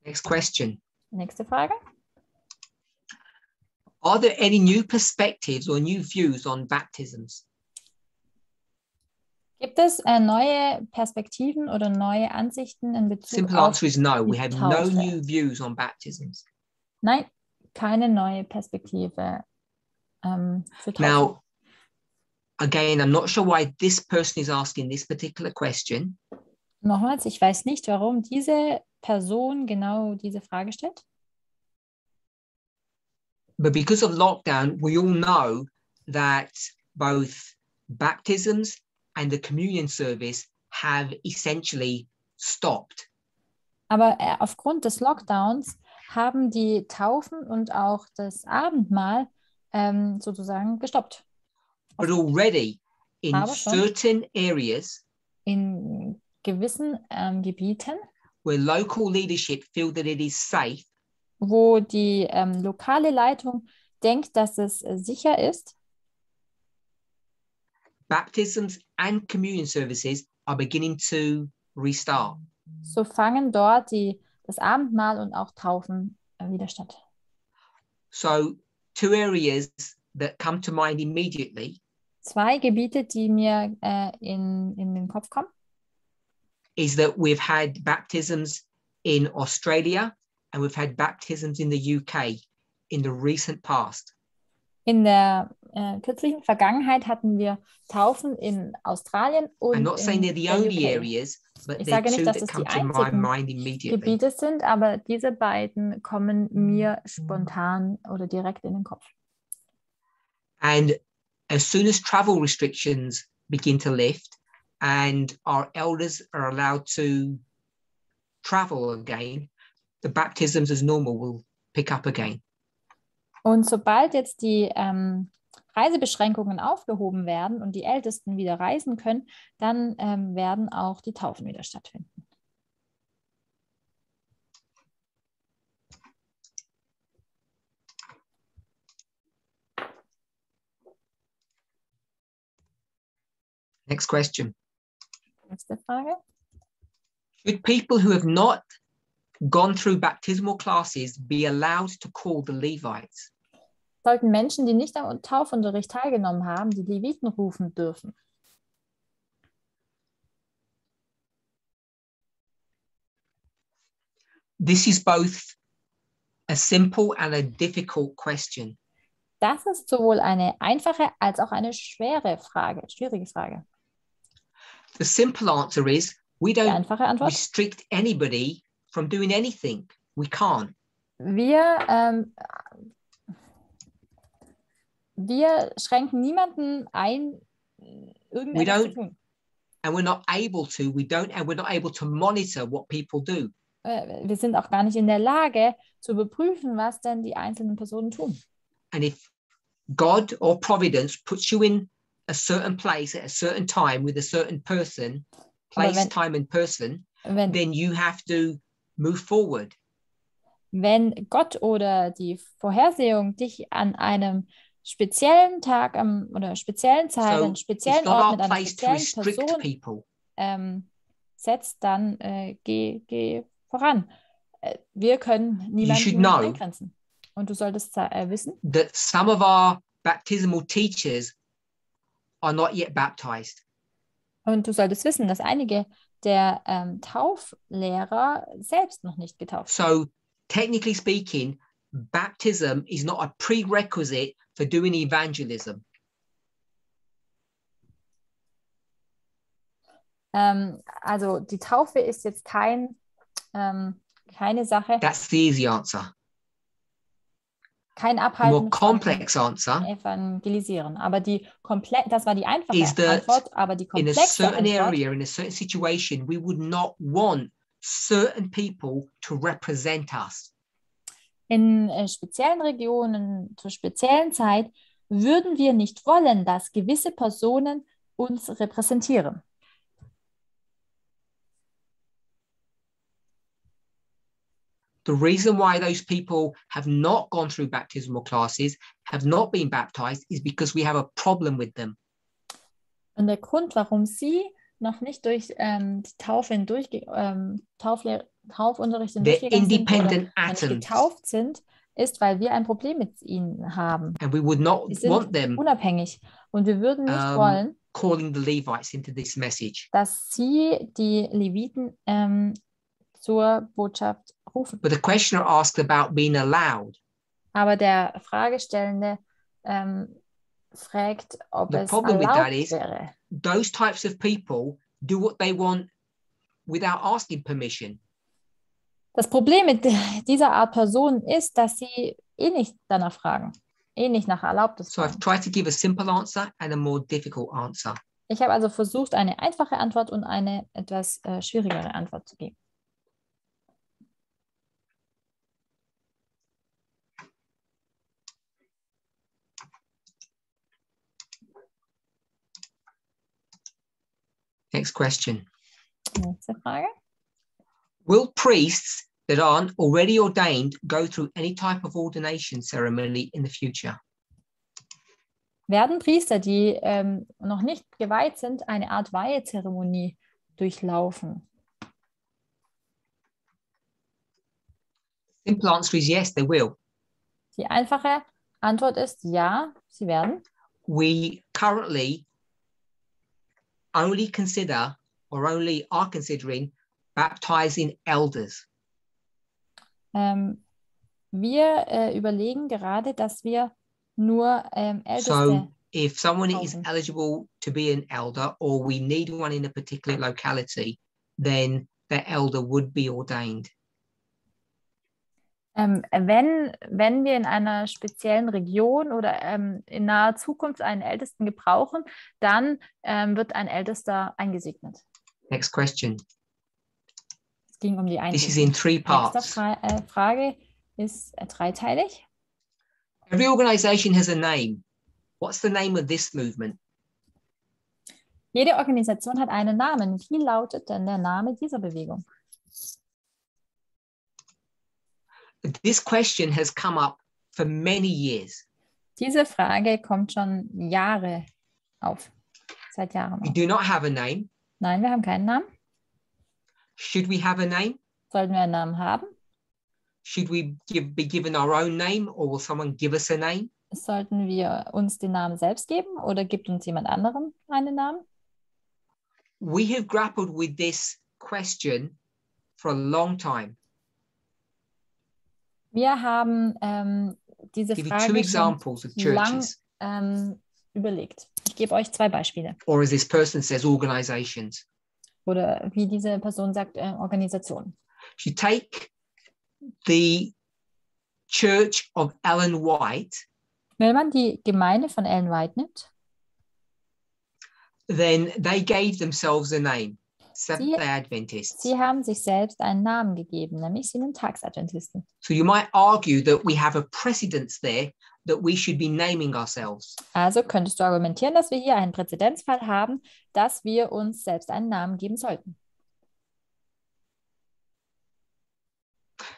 Next question. Nächste Frage. Are there any new perspectives or new views on baptisms? Gibt es äh, neue Perspektiven oder neue Ansichten in Bezug Simple auf... answer is no. We have no new views on baptisms. Nein, keine neue Perspektive ähm, für Taufe. Now, again, I'm not sure why this person is asking this particular question, Nochmals, ich weiß nicht, warum diese Person genau diese Frage stellt. but because of lockdown, we all know that both baptisms and the communion service have essentially stopped. Aber äh, aufgrund des Lockdowns haben die Taufen und auch das Abendmahl ähm, sozusagen gestoppt. But already in certain areas In gewissen ähm, Gebieten, where local leadership feel that it is safe, wo die ähm, lokale Leitung denkt, dass es äh, sicher ist, baptisms and communion services are beginning to restart. so fangen dort die, das Abendmahl und auch Taufen äh, wieder statt. So, two areas that come to mind immediately Zwei Gebiete, die mir äh, in, in den Kopf kommen. Is that we've had baptisms in Australia and we've had baptisms in the UK in the recent past. In der äh, uh, kürzlichen Vergangenheit hatten wir Taufen in Australien und I'm not saying they're the only UK. areas, but Ich they're sage nicht, two dass that es come die to einzigen mind immediately. Gebiete sind, aber diese beiden kommen mir mm. spontan oder direkt in den Kopf. And as soon as travel restrictions begin to lift and our elders are allowed to travel again, the baptisms as normal will pick up again. Und sobald jetzt die ähm, Reisebeschränkungen aufgehoben werden und die Ältesten wieder reisen können, dann ähm, werden auch die Taufen wieder stattfinden. Next question. Nächste Frage. Should people who have not gone through baptismal classes be allowed to call the Levites? Sollten Menschen, die nicht am Taufunterricht teilgenommen haben, die Leviten rufen dürfen? This is both a simple and a difficult question. Das ist sowohl eine einfache als auch eine schwere Frage, schwierige Frage. The simple answer is we don't restrict anybody from doing anything. We can't. wir, ähm, wir schränken niemanden ein, irgendetwas We zu tun. And we're not able to, we don't, and we're not able to monitor what people do. Äh, Wir sind auch gar nicht in der Lage zu überprüfen, was denn die einzelnen Personen tun. And if God or Providence puts you in a certain place at a certain time with a certain person, place, when- time, and person, Wenn, then you have to move forward. wenn Gott oder die Vorhersehung dich an einem speziellen Tag am, oder speziellen Zeit, So it's speziellen Ort mit einer speziellen restrict Person people. ähm, setzt, dann äh, geh, geh voran. Äh, wir können niemanden eingrenzen. Und du solltest äh, wissen, That some of our baptismal teachers are not yet baptized. und du solltest wissen, dass einige der ähm, Tauflehrer selbst noch nicht getauft sind. So, technically speaking, baptism is not a prerequisite for doing evangelism. Ähm, also die Taufe ist jetzt kein, ähm, keine Sache, That's the easy answer. Kein more Abhalten von complex answer Evangelisieren. Aber die komplett, das war die einfache Is that Antwort, aber die in a komplexe certain Antwort, area, in a certain situation, we would not want certain people to represent us. in äh, speziellen Regionen zur speziellen Zeit würden wir nicht wollen, dass gewisse Personen uns repräsentieren. The reason why those people have not gone through baptismal classes, have not been baptized, is because we have a problem with them. Und der Grund, warum sie noch nicht durch ähm, die Taufe hindurch, ähm, Taufle Taufunterricht hindurchgegangen sind oder getauft sind, ist, weil wir ein Problem mit ihnen haben. and we would not Sie sind want them unabhängig. Und wir würden nicht Ähm, wollen, calling the Levites into this message. dass sie die Leviten ähm, zur Botschaft rufen. But the questioner asked about being allowed. Aber der Fragestellende ähm, fragt, ob The es problem with that erlaubt is- wäre. Those types of people do what they want without asking permission. Das Problem mit dieser Art Personen ist, dass sie eh nicht danach fragen, eh nicht nach Erlaubnis So I've tried to give a simple answer and a more difficult answer. Ich habe also versucht, eine einfache Antwort und eine etwas äh, schwierigere Antwort zu geben. Next question. Nächste Will priests that aren't already ordained go through any type of ordination ceremony in the future? Werden Priester, die ähm, noch nicht geweiht sind, eine Art Weihezeremonie durchlaufen? Simple answer is yes, they will. Die einfache Antwort ist ja, sie werden. We currently only consider or only are considering baptizing elders. Ähm, wir äh, überlegen gerade, dass wir nur ähm, Älteste, So if someone is eligible to be an elder or we need one in a particular locality, then the elder would be ordained. Ähm, wenn, wenn wir in einer speziellen Region oder ähm, in naher Zukunft einen Ältesten gebrauchen, dann ähm, wird ein Ältester eingesegnet. Next question. Es ging um die This is Einsegnung. in three Nächste parts. Fra äh, Frage ist äh, dreiteilig. Every organization has a name. What's the name of this movement? Jede Organisation hat einen Namen. Wie lautet denn der Name dieser Bewegung? This question has come up for many years. Diese Frage kommt schon Jahre auf. Seit Jahren We do not have a name. Nein, wir haben keinen Namen. Should we have a name? Sollten wir einen Namen haben? Should we give, be given our own name or will someone give us a name? Sollten wir uns den Namen selbst geben oder gibt uns jemand anderem einen Namen? We have grappled with this question for a long time. Wir haben ähm, diese you Frage two schon examples of lang churches, ähm, überlegt. Ich gebe euch zwei Beispiele. or as this person says, organizations. Oder wie diese Person sagt, äh, Organisation. You take the Church of Ellen White, Wenn man die Gemeinde von Ellen White nimmt, then they gave themselves a name, Sie- sie haben sich selbst einen Namen gegeben, nämlich Sieben-Tags-Adventisten. So you might argue that we have a precedence there that we should be naming ourselves. Also könntest du argumentieren, dass wir hier einen Präzedenzfall haben, dass wir uns selbst einen Namen geben sollten.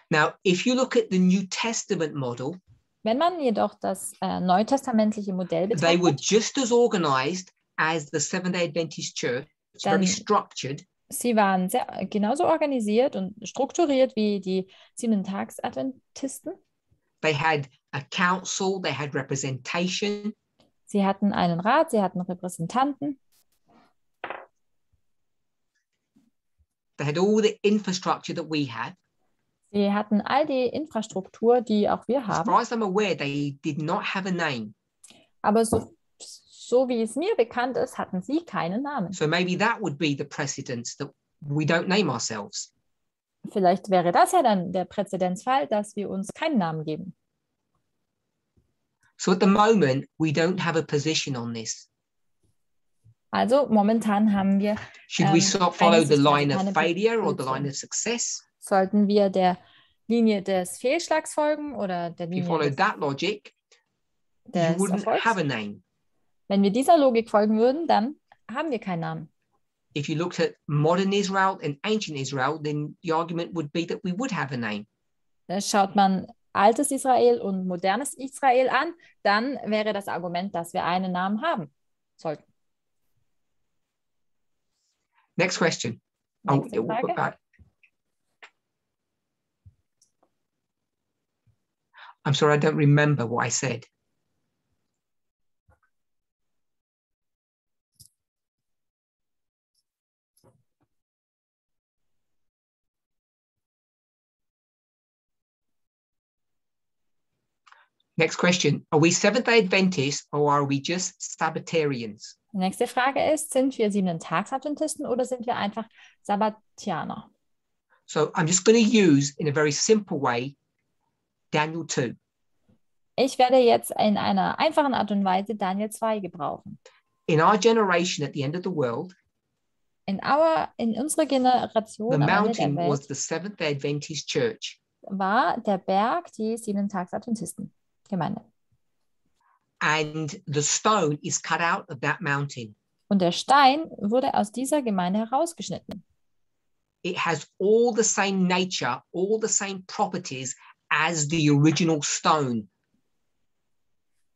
Now, if you look at the New Testament model, Wenn man jedoch das äh, neutestamentliche Modell they were betrachtet, just as organized as the Seventh day Adventist Church, it's very structured, sie waren sehr, genauso organisiert und strukturiert wie die Sieben-Tags-Adventisten. they had a council, they had representation, Sie hatten einen Rat, sie hatten Repräsentanten, they had all the infrastructure that we had. sie hatten all die Infrastruktur, die auch wir As haben. far as I'm aware, they did not have a name. Aber so, so wie es mir bekannt ist, hatten sie keinen Namen. So maybe that would be the precedence that we don't name ourselves. Vielleicht wäre das ja dann der Präzedenzfall, dass wir uns keinen Namen geben. So at the moment, we don't have a position on this. Also momentan haben wir, Should Um, we eine follow the line of failure or the line of success? sollten wir der Linie des Fehlschlags folgen oder der If you Linie follow des, that logic, you wouldn't Erfolgs? have a name. Wenn wir dieser Logik folgen würden, dann haben wir keinen Namen. If you looked at modern Israel and ancient Israel, then the argument would be that we would have a name. Schaut man altes Israel und modernes Israel an, dann wäre das Argument, dass wir einen Namen haben sollten. Next question. Oh, Nächste Frage. uh, I'm sorry, I don't remember what I said. Next question. Are we Seventh day Adventists or are we just Sabbatarians? Die nächste Frage ist, sind wir Sieben-Tags-Adventisten oder sind wir einfach Sabbatianer? So I'm just going to use, in a very simple way, Daniel 2. Ich werde jetzt in einer einfachen Art und Weise Daniel 2 gebrauchen. In our generation at the end of the world, In, our, in unserer Generation the am Ende der mountain was Welt the Seventh day Adventist church. war der Berg die Sieben-Tags-Adventisten Gemeinde. And the stone is cut out of that mountain. Und der Stein wurde aus dieser Gemeinde herausgeschnitten. It has all the same nature, all the same properties as the original stone.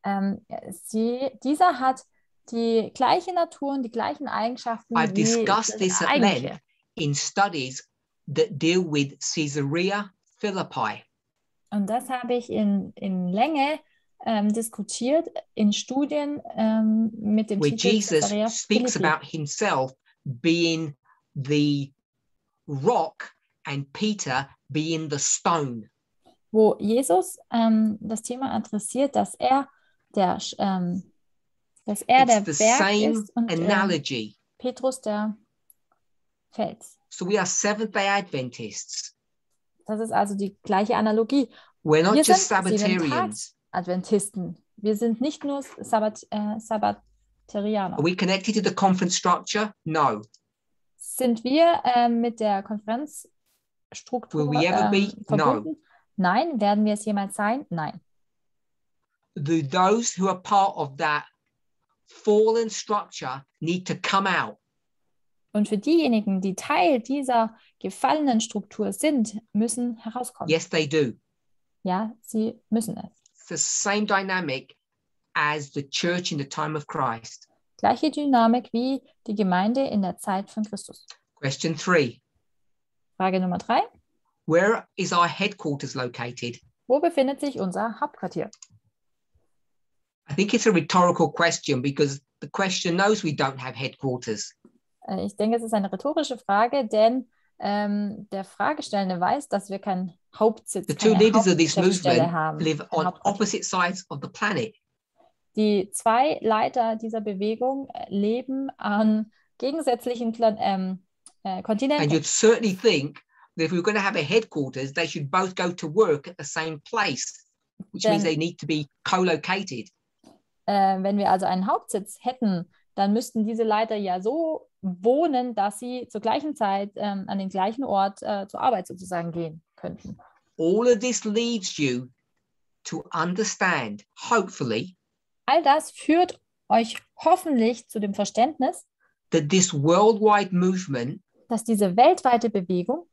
Ähm, sie, dieser hat die gleiche Natur und die gleichen Eigenschaften I've discussed this at length in studies that deal with Caesarea Philippi. Und das habe ich in, in Länge ähm, diskutiert in Studien ähm, mit dem where Titel Jesus speaks Philippi, about himself being the rock and Peter being the stone. wo Jesus ähm, das Thema adressiert, dass er der, ähm, dass er der It's the Berg same ist und ähm, analogy. Petrus der Fels. So we are Seventh day Adventists. Das ist also die gleiche Analogie. We're not Wir just Sabbatarians. Adventisten. Wir sind nicht nur Sabbat, äh, Sabbaterianer. Are we connected to the conference structure? No. Sind wir ähm, mit der Konferenzstruktur Will we ever be? ähm, verbunden? Nein. Werden wir es jemals sein? Nein. The, those who are part of that fallen structure need to come out. Und für diejenigen, die Teil dieser gefallenen Struktur sind, müssen herauskommen. Yes, they do. Ja, sie müssen es. It's the same dynamic as the church in the time of Christ. Gleiche Dynamik wie die Gemeinde in der Zeit von Christus. Question three Frage Nummer drei. Where is our headquarters located? Wo befindet sich unser Hauptquartier? I think it's a rhetorical question because the question knows we don't have headquarters. Äh, Ich denke, es ist eine rhetorische Frage, denn ähm, der Fragestellende weiß, dass wir keinen Hauptsitz, The two leaders of this movement haben. live on opposite sides of the planet. Die zwei Leiter dieser Bewegung äh, leben an gegensätzlichen Plan ähm, äh, And Kontinenten. you'd certainly think that if we were going to have a headquarters, they should both go to work at the same place, which means Then- they need to be co-located. Äh, wenn wir also einen Hauptsitz hätten, dann müssten diese Leiter ja so wohnen, dass sie zur gleichen Zeit ähm, an den gleichen Ort äh, zur Arbeit sozusagen gehen könnten. All of this leads you to understand, hopefully, All das führt euch hoffentlich zu dem Verständnis, that this worldwide movement dass diese weltweite Bewegung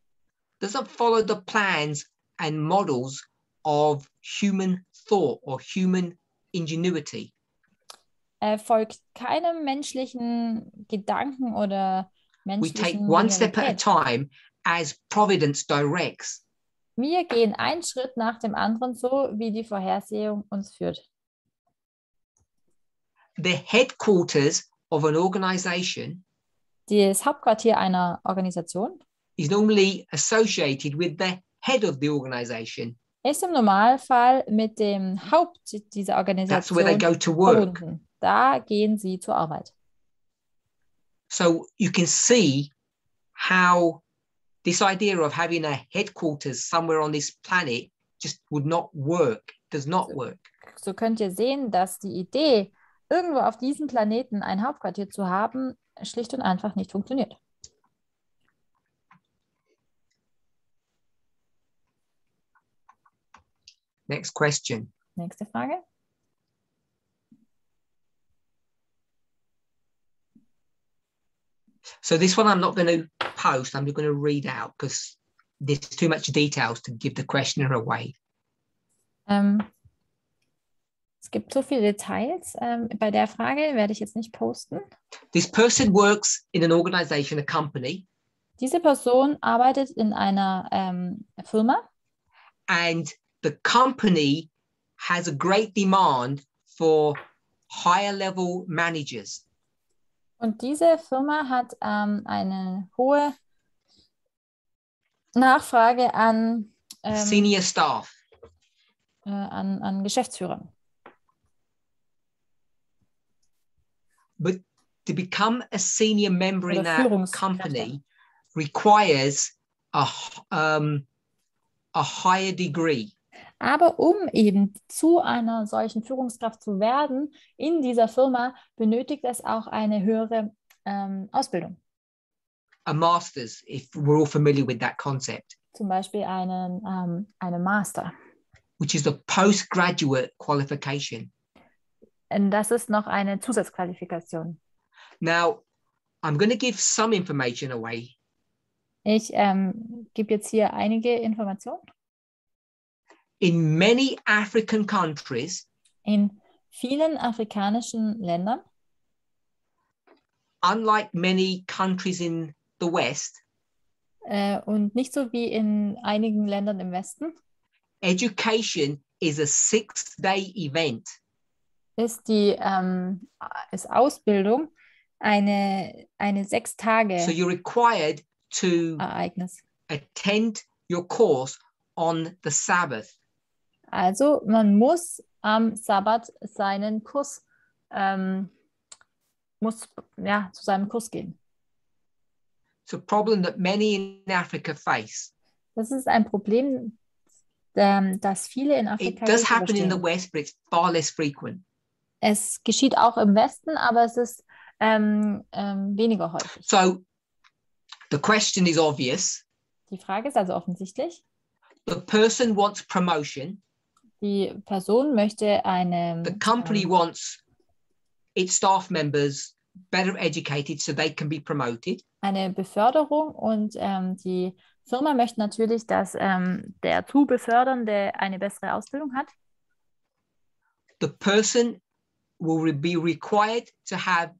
doesn't follow the plans and models of human thought or human ingenuity. Äh, folgt keinem menschlichen Gedanken oder We take menschlichen one step at a time as Providence directs. Wir gehen einen Schritt nach dem anderen, so wie die Vorhersehung uns führt. The headquarters of an organization Das Hauptquartier einer Organisation is normally associated with the head of the organization. ist im Normalfall mit dem Haupt dieser That's where they Organisation go to work. verbunden. Da gehen sie zur Arbeit. So you can see how this idea of having a headquarters somewhere on this planet just would not work, does not work. So könnt ihr sehen, dass die Idee, irgendwo auf diesem Planeten ein Hauptquartier zu haben, schlicht und einfach nicht funktioniert. Next question. Nächste Frage. So this one I'm not going to post, I'm just going to read out because there's too much details to give the questioner away. Ähm, es gibt so viele Details. Ähm, bei der Frage werde ich jetzt nicht posten. This person works in an organization, a company, Diese Person arbeitet in einer ähm, Firma and the company has a great demand for higher level managers. Und diese Firma hat ähm, eine hohe Nachfrage an, ähm, senior staff. äh, an, an Geschäftsführern. But to become a senior member in Führungskräfte. company requires a, um, a higher degree. Aber um eben zu einer solchen Führungskraft zu werden in dieser Firma, benötigt es auch eine höhere ähm, Ausbildung. a master's, if we're all familiar with that concept, Zum Beispiel einen, ähm, eine Master. which is a postgraduate qualification. Und das ist noch eine Zusatzqualifikation. Now, I'm going to give some information away. Ich ähm, gebe jetzt hier einige Informationen. In many African countries, In vielen afrikanischen Ländern, unlike many countries in the West, äh, und nicht so wie in einigen Ländern im Westen, education is a six day event. ist die ähm, ist Ausbildung eine, eine sechs Tage So you're required to Ereignis. attend your course on the Sabbath. Also man muss am Sabbat seinen Kurs, ähm, muss ja zu seinem Kurs gehen. It's a problem that many in Africa face. Das ist ein Problem, ähm, das viele in It Afrika does nicht happen in the. West, but it's far less frequent. Es geschieht auch im Westen, aber es ist ähm, ähm, weniger häufig. So the question is obvious. Die Frage ist also offensichtlich. The person wants promotion. Die Person möchte eine, The company ähm, wants its staff members better educated so they can be promoted. eine Beförderung und ähm, die Firma möchte natürlich, dass ähm, der zu Befördernde eine bessere Ausbildung hat. The person will be required to have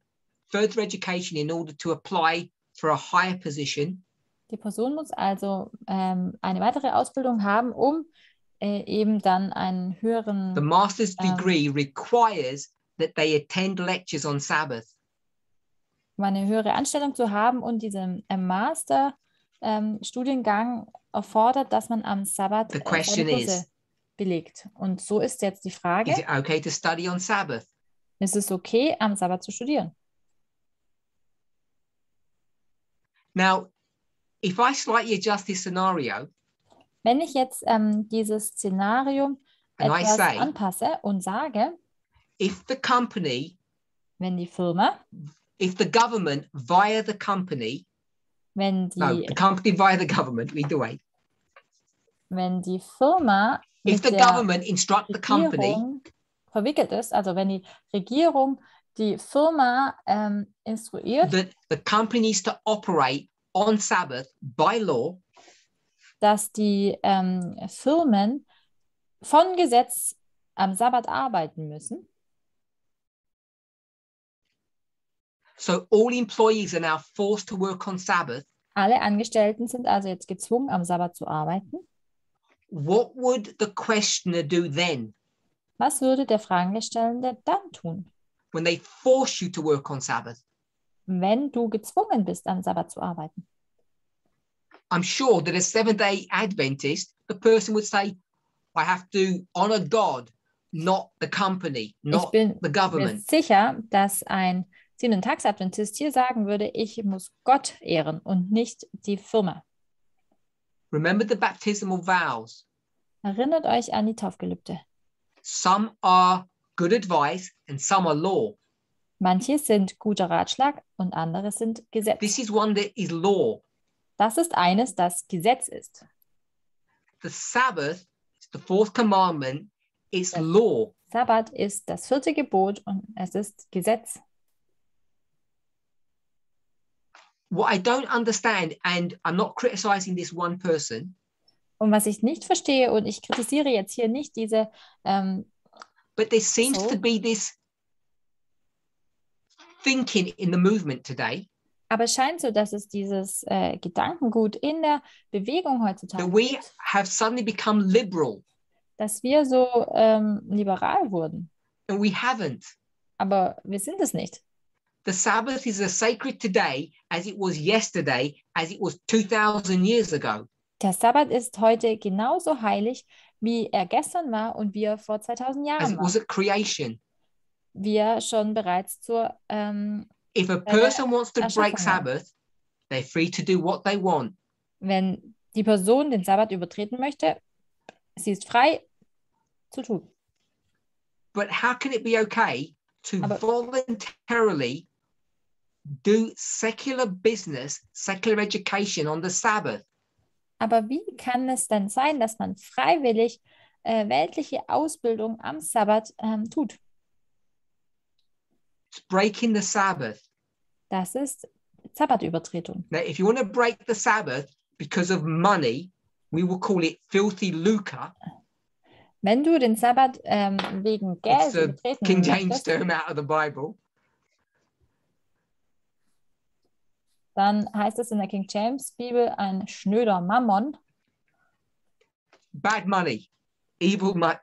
further education in order to apply for a higher position. Die Person muss also ähm, eine weitere Ausbildung haben, um eben dann einen höheren The master's Um, degree requires that they attend lectures on Sabbath. um eine höhere Anstellung zu haben und diesen äh, Master ähm, Studiengang erfordert, dass man am Sabbat The äh, question Kurse is- belegt. Und so ist jetzt die Frage, Is it okay to study on Sabbath? ist es okay, am Sabbat zu studieren? Now, if I slightly adjust this scenario Wenn ich jetzt ähm, dieses Szenario and etwas say, anpasse und sage, if the company, wenn die Firma, if the government via the company, wenn die, no, the company via the government, either way, wenn die Firma if the government instruct the company verwickelt ist, also wenn die Regierung die Firma ähm, instruiert, that the company needs to operate on Sabbath by law, dass die ähm, Firmen von Gesetz am Sabbat arbeiten müssen. so all employees are now forced to work on Sabbath, Alle Angestellten sind also jetzt gezwungen, am Sabbat zu arbeiten. what would the questioner do then Was würde der Fragestellende dann tun, when they force you to work on Sabbath? wenn du gezwungen bist, am Sabbat zu arbeiten? I'm sure that as Seventh day Adventist, the person would say, I have to honor God, not the company, Ich not bin the mir government. sicher, dass ein Sieben-Tags-Adventist hier sagen würde, ich muss Gott ehren und nicht die Firma. Remember the baptismal vows. Erinnert euch an die Taufgelübde. Some are good advice and some are law. Manche sind guter Ratschlag und andere sind Gesetz. This is one that is law. Das ist eines, das Gesetz ist. The Sabbath, the fourth commandment, is law. Sabbat ist das vierte Gebot und es ist Gesetz. What I don't understand, and I'm not criticizing this one person, Und was ich nicht verstehe, und ich kritisiere jetzt hier nicht diese, ähm, but there seems So? to be this thinking in the movement today aber es scheint so, dass es dieses äh, Gedankengut in der Bewegung heutzutage that we gibt, have suddenly become liberal dass wir so ähm, liberal wurden. and we haven't. Aber wir sind es nicht. The Sabbath is as sacred today as it was yesterday, as it was 2,000 years ago. Der Sabbat ist heute genauso heilig, wie er gestern war und wie er vor 2000 as Jahren it war. was at creation. Wie er schon bereits zur ähm, If a person wants to break. Sabbath, they're free to do what they want. wenn die Person den Sabbat übertreten möchte, sie ist frei zu tun. But how can it be okay to Aber- voluntarily do secular business, secular education on the Sabbath? Aber wie kann es denn sein, dass man freiwillig äh, weltliche Ausbildung am Sabbat ähm, tut? Breaking the Sabbath. Das ist Sabbatübertretung. Now, if you want to break the Sabbath because of money, we will call it filthy lucre. Wenn du den Sabbat ähm, wegen Geld übertreten King James term out of the Bible. dann heißt es in der King James Bibel ein schnöder Mammon. Bad money, evil money.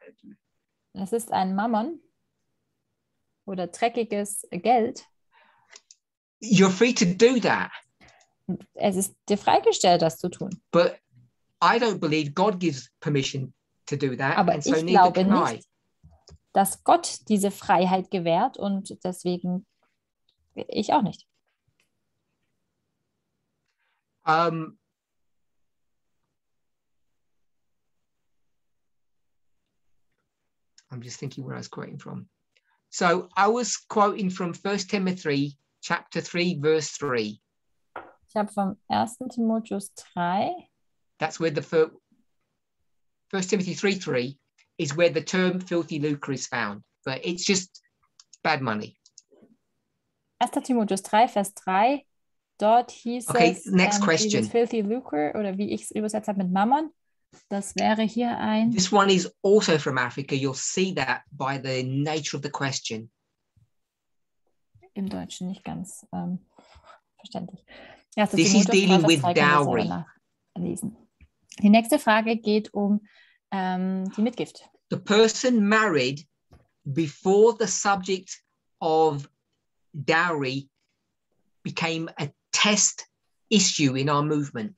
Das ist ein Mammon oder dreckiges Geld. You're free to do that. Es ist dir freigestellt, das zu tun. But I don't believe God gives permission to do that. Aber and so ich neither glaube nicht, dass Gott diese Freiheit gewährt und deswegen ich auch nicht. Um, I'm just thinking where I was quoting from. So I was quoting from First Timothy chapter 3, verse 3. Ich habe vom 1. Timotheus 3, That's where the fir- First Timothy 3 3 is where the term filthy lucre is found. But it's just bad money. 1. Timotheus 3, Vers 3, dort hieß Okay, es next ähm, question. filthy lucre oder wie ich es übersetzt habe mit Mammon. Das wäre hier ein, This one is also from Africa. You'll see that by the nature of the question. im Deutschen nicht ganz ähm, verständlich. Erstes This is dealing with Vers 3 können wir dowry. nachlesen. Die nächste Frage geht um ähm, die Mitgift. The person married before the subject of dowry became a test issue in our movement.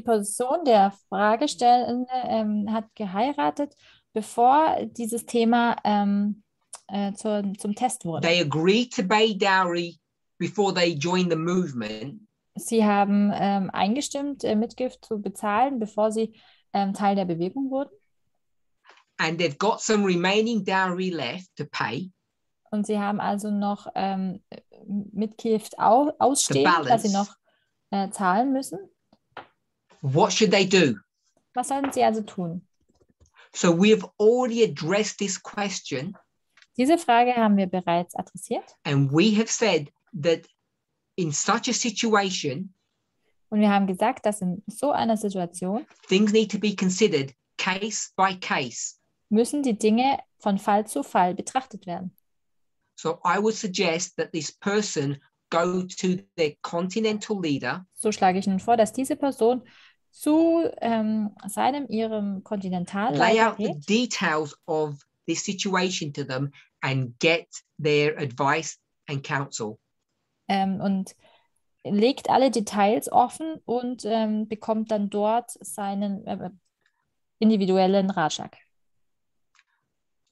Die Person der Fragestellende ähm, hat geheiratet, bevor dieses Thema ähm, äh, zur, zum Test wurde. They agreed to pay dowry before they joined the movement, Sie haben ähm, eingestimmt, äh, Mitgift zu bezahlen, bevor sie ähm, Teil der Bewegung wurden. and they've got some remaining dowry left to pay. Und sie haben also noch ähm, Mitgift au ausstehen, dass sie noch äh, zahlen müssen. What should they do? Was sollten sie also tun? So we've already addressed this question, Diese Frage haben wir bereits adressiert and we have said that in such a situation, und wir haben gesagt, dass in so einer Situation things need to be considered case by case. müssen die Dinge von Fall zu Fall betrachtet werden. So I would suggest that this person go to their continental leader So schlage ich nun vor, dass diese Person zu ähm, seinem, ihrem lay Kontinentalleiter out the details of this situation to them and get their advice and counsel. ähm, und legt alle Details offen und ähm, bekommt dann dort seinen äh, individuellen Ratschlag.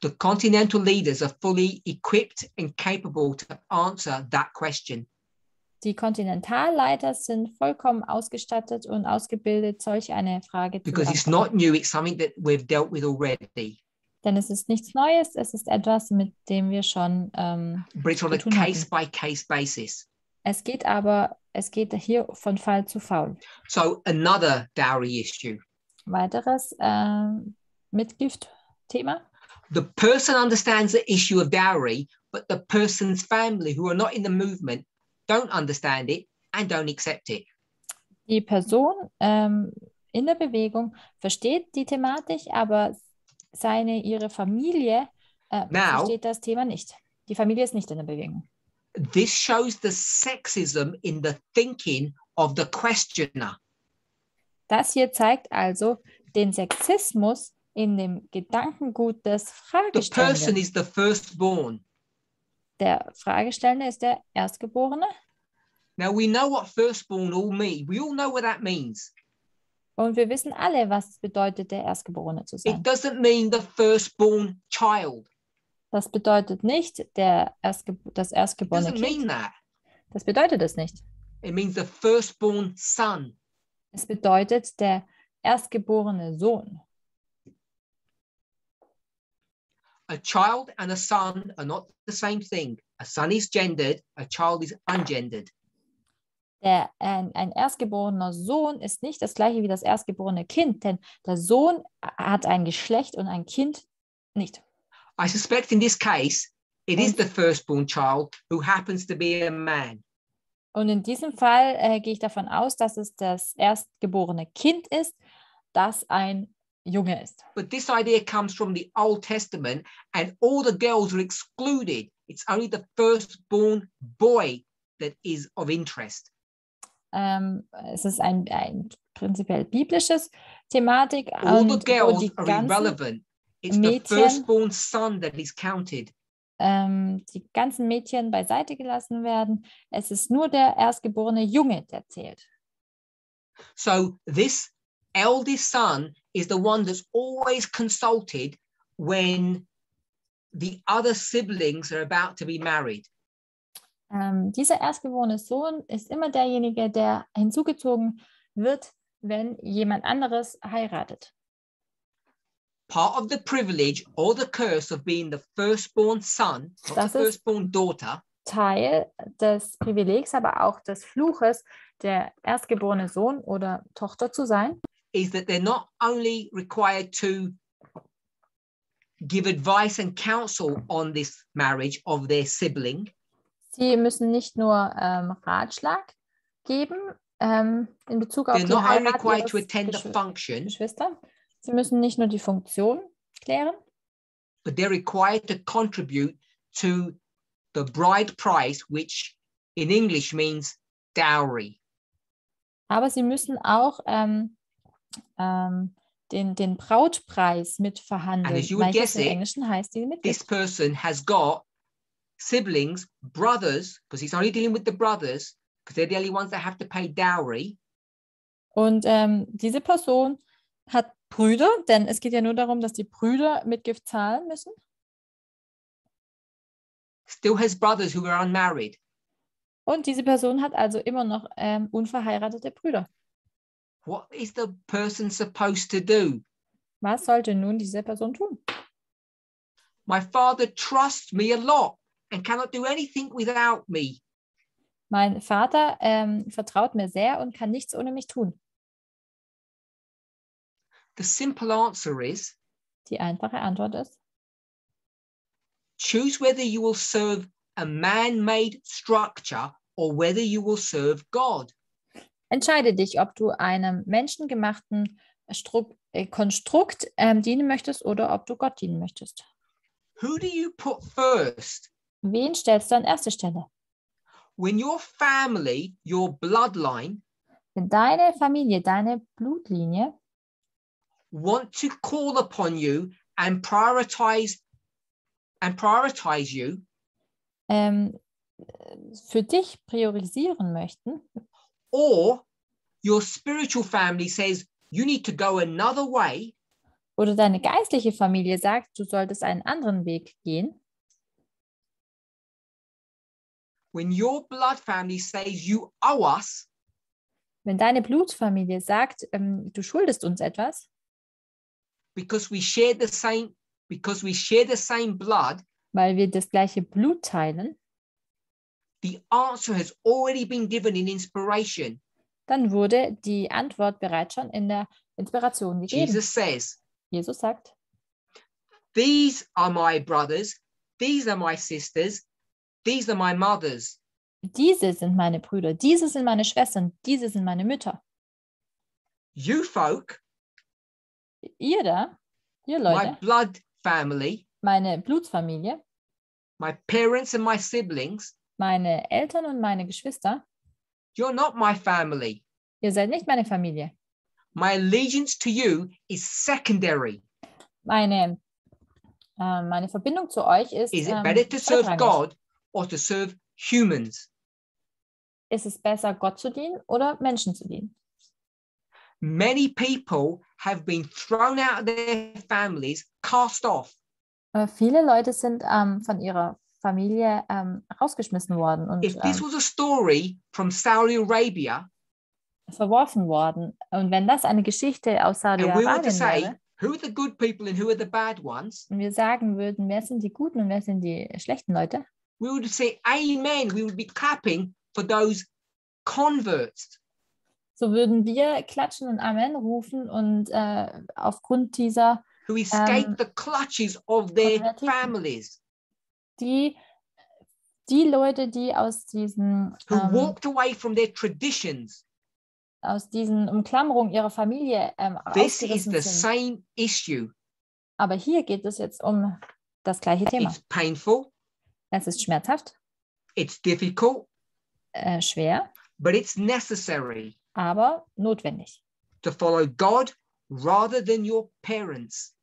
The continental leaders are fully equipped and capable to answer that question. Die Kontinentalleiter sind vollkommen ausgestattet und ausgebildet, solch eine Frage zu because it's beantworten. not new, it's something that we've dealt with already. Denn es ist nichts Neues, es ist etwas, mit dem wir schon, ähm, But it's on a Zu case by case basis. es geht aber, es geht hier von Fall zu Fall. So, another dowry issue. Weiteres ähm, Mitgift-Thema. The person understands the issue of dowry, but the person's family who are not in the movement don't understand it and don't accept it. Die Person ähm, in der Bewegung versteht die Thematik, aber seine, ihre Familie äh, Now- versteht das Thema nicht. Die Familie ist nicht in der Bewegung. This shows the sexism in the thinking of the questioner. Das hier zeigt also den Sexismus in dem Gedankengut des The person Fragestellenden. is the firstborn. Der Fragestellende ist der Erstgeborene. Now, we know what firstborn all mean. We all know what that means. Und wir wissen alle, was es bedeutet, der Erstgeborene zu It sein. doesn't mean the firstborn child. Das bedeutet nicht der Erstge das It erstgeborene doesn't mean Kind. that. Das bedeutet es nicht. It means the firstborn son. Es bedeutet der erstgeborene Sohn. A child and a son are not the same thing. A son is gendered, a child is ungendered. Der, ein, ein erstgeborener Sohn ist nicht das gleiche wie das erstgeborene Kind, denn der Sohn hat ein Geschlecht und ein Kind nicht. I suspect in this case, it is the firstborn child who happens to be a man. Und in diesem Fall äh, gehe ich davon aus, dass es das erstgeborene Kind ist, das ein Junge ist. But this idea comes from the Old Testament, and all the girls are excluded. It's only the firstborn boy that is of interest. Ähm, es ist ein, ein prinzipiell biblisches Thematik All the girls die are irrelevant. It's the Mädchen- firstborn son that is counted. ähm, die ganzen Mädchen beiseite gelassen werden. Es ist nur der erstgeborene Junge, der zählt. So this eldest son is the one that's always consulted when the other siblings are about to be married. Ähm, dieser erstgeborene Sohn ist immer derjenige, der hinzugezogen wird, wenn jemand anderes heiratet. Part of the privilege or the curse of being the firstborn son, not the firstborn daughter, Teil des Privilegs, aber auch des Fluches, der erstgeborene Sohn oder Tochter zu sein, is that they're not only required to give advice and counsel on this marriage of their sibling, Sie müssen nicht nur ähm, Ratschlag geben ähm, in Bezug auf they're die not only Heirat required to attend the function, Geschwister. Sie müssen nicht nur die Funktion klären, but they're required to contribute to the bride price, which in English means dowry. Aber sie müssen auch ähm, ähm, den, den Brautpreis mit verhandeln. And as you would Manches guess im Englischen heißt die mit. This person has got siblings, brothers, because he's only dealing with the brothers, because they're the only ones that have to pay dowry. Und ähm, diese Person hat Brüder, denn es geht ja nur darum, dass die Brüder Mitgift zahlen müssen. Still has brothers who are unmarried. Und diese Person hat also immer noch ähm, unverheiratete Brüder. What is the person supposed to do? Was sollte nun diese Person tun? My father trusts me a lot and cannot do anything without me. Mein Vater ähm, vertraut mir sehr und kann nichts ohne mich tun. The simple answer is Die einfache Antwort ist, choose whether you will serve a man made structure or whether you will serve God. Entscheide dich, ob du einem menschengemachten Stru äh, Konstrukt ähm, dienen möchtest oder ob du Gott dienen möchtest. Who do you put first? Wen stellst du an erste Stelle? When your family, your bloodline, Wenn deine Familie, deine Blutlinie want to call upon you and prioritize and prioritize you, ähm, für dich priorisieren möchten or your spiritual family says you need to go another way, oder deine geistliche Familie sagt, du solltest einen anderen Weg gehen, when your blood family says you owe us, wenn deine Blutfamilie sagt, ähm, du schuldest uns etwas, because we share the same because we share the same blood, weil wir das gleiche Blut teilen, the answer has already been given in inspiration. dann wurde die Antwort bereits schon in der Inspiration gegeben. Jesus says, Jesus sagt, These are my brothers, these are my sisters, these are my mothers. diese sind meine Brüder, diese sind meine Schwestern, diese sind meine Mütter. You folk, Ihr da, ihr my Leute, blood family, meine Blutsfamilie, my parents and my siblings, meine Eltern und meine Geschwister, you're not my family. ihr seid nicht meine Familie. My allegiance to you is secondary. Meine, äh, meine Verbindung zu euch ist, Is it ähm, better to serve. God or to serve humans? Ist es besser, Gott zu dienen oder Menschen zu dienen? Many people have been thrown out of their families, cast off. Äh, viele Leute sind ähm, von ihrer Familie ähm, rausgeschmissen worden und If this ähm, was a story from Saudi Arabia, verworfen worden. Und wenn das eine Geschichte aus we Saudi-Arabien say wäre, who are the good people and who are the bad ones, und wir sagen würden, wer sind die guten und wer sind die schlechten Leute, we would say amen. We would be clapping for those converts. so würden wir klatschen und Amen rufen und äh, aufgrund dieser, who escaped Um, the clutches of their families, die, die Leute, die aus diesen, who ähm, walked away from their traditions. aus diesen Umklammerungen ihrer Familie ähm, This is the same issue. Aber hier geht es jetzt um das gleiche Thema. It's painful, Es ist schmerzhaft, it's difficult, äh, schwer, but it's necessary aber notwendig. to follow God rather than your parents.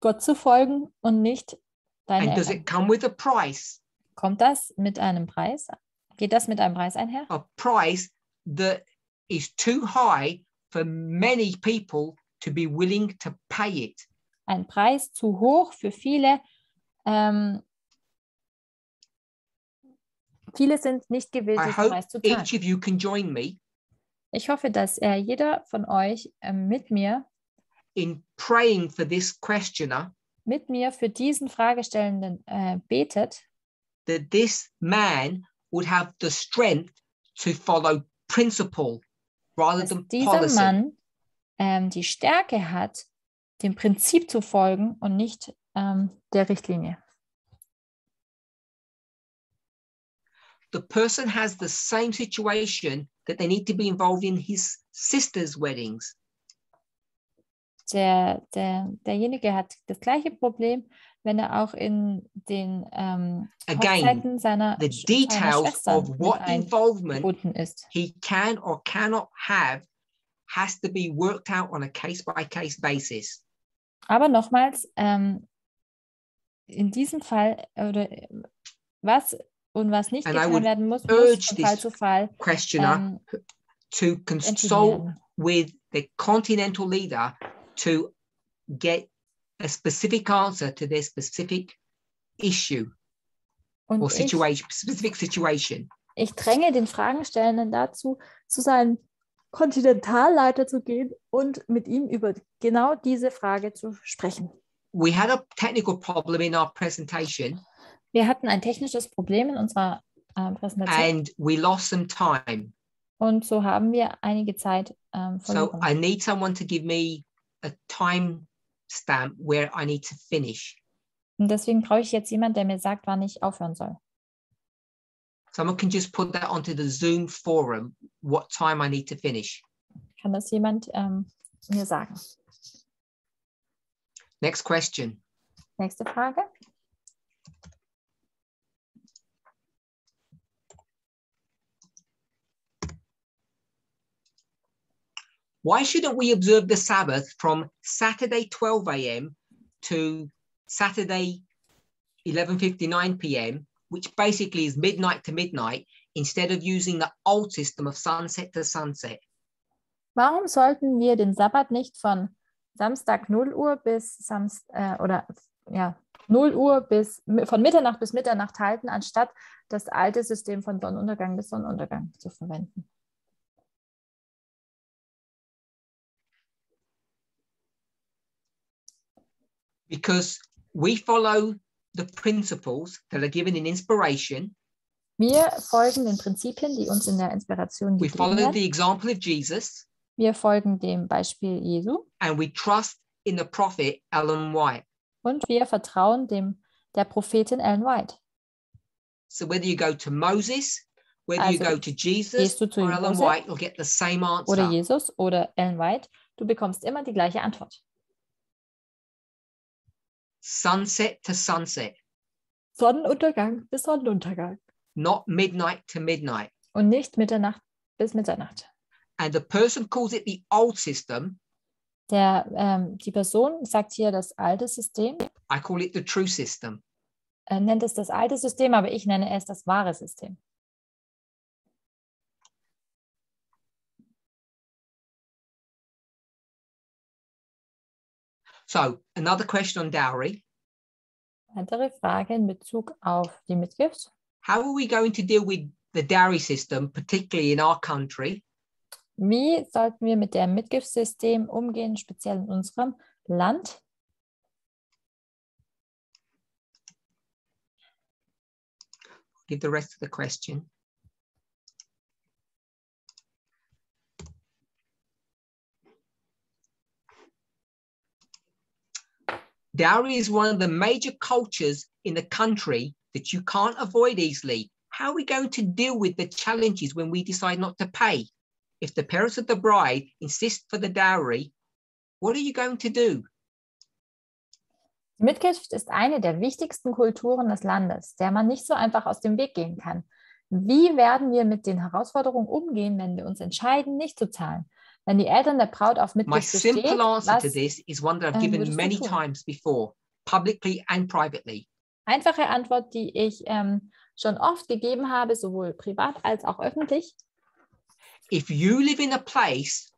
Gott zu folgen und nicht deine And does it come with a price? Kommt das mit einem Preis? Geht das mit einem Preis einher? A price that is too high for many people to be willing to pay it. Ein Preis zu hoch für viele. Ähm, viele sind nicht gewillt, I diesen Preis zu zahlen. each of you can join me Ich hoffe, dass äh, jeder von euch ähm, mit mir, in praying for this questioner mit mir für diesen Fragestellenden äh, betet, that this man would have the strength to follow principle rather dass than dieser policy. Mann ähm, die Stärke hat, dem Prinzip zu folgen und nicht ähm, der Richtlinie. The person has the same situation that they need to be involved in his sister's weddings. Der, der, derjenige hat das gleiche Problem, wenn er auch in den ähm, Again, Hochzeiten seiner, The seiner details of what involvement ist. he can or cannot have has to be worked out on a case by case basis. Aber nochmals, ähm, in diesem Fall oder äh, was und was nicht And getan werden muss, muss von Fall zu Fall Questioner ähm, to consult with the continental leader to get a specific answer to their specific issue Und or ich, situation, specific situation. ich dränge den Fragenstellenden dazu, zu seinem Kontinentalleiter zu gehen und mit ihm über genau diese Frage zu sprechen. We had a technical problem in our presentation Wir hatten ein technisches Problem in unserer äh, Präsentation and we lost some time. und so haben wir einige Zeit ähm, So verloren. I need someone to give me a time stamp where I need to finish. Und deswegen brauche ich jetzt jemanden, der mir sagt, wann ich aufhören soll. Someone can just put that onto the Zoom forum, what time I need to finish. Kann das jemand ähm, mir sagen? Next question. Nächste Frage. Why shouldn't we observe the Sabbath from Saturday 12 a.m. to Saturday 11:59 p.m., which basically is midnight to midnight, instead of using the old system of sunset to sunset? Warum sollten wir den Sabbat nicht von Samstag 0 Uhr bis Samst äh, oder ja 0 Uhr bis von Mitternacht bis Mitternacht halten, anstatt das alte System von Sonnenuntergang bis Sonnenuntergang zu verwenden? Because we follow the principles that are given in inspiration. Wir folgen den Prinzipien, die uns in der Inspiration We gegeben follow werden. the example of Jesus, Wir folgen dem Beispiel Jesu and we trust in the prophet Ellen White. und wir vertrauen dem der Prophetin Ellen White. So whether you go to Moses, whether you Also, go to Jesus gehst du zu or Ellen White, you'll get the same answer. Oder Jesus oder Ellen White, du bekommst immer die gleiche Antwort. Sunset to sunset, Sonnenuntergang bis Sonnenuntergang not midnight to midnight. und nicht Mitternacht bis Mitternacht. And the person calls it the old system. Der, ähm, die Person sagt hier das alte System, I call it the true system. äh, nennt es das alte System, aber ich nenne es das wahre System. So another question on dowry. Weitere Frage in Bezug auf die Mitgift. How are we going to deal with the dowry system, particularly in our country, Wie sollten wir mit dem Mitgiftsystem umgehen, speziell in unserem Land? give the rest of the question. Dowry is one of the major cultures in the country that you can't avoid easily. How are we going to deal with the challenges when we decide not to pay? If the parents of the bride insist for the dowry, what are you going to do? Mitgift ist eine der wichtigsten Kulturen des Landes, der man nicht so einfach aus dem Weg gehen kann. Wie werden wir mit den Herausforderungen umgehen, wenn wir uns entscheiden, nicht zu zahlen? Wenn die Eltern der Braut auf My Mitgift bestehen, simple answer to was this is one that I've given many times before, publicly and privately. einfache Antwort, die ich ähm, schon oft gegeben habe, sowohl privat als auch öffentlich. If you live in a place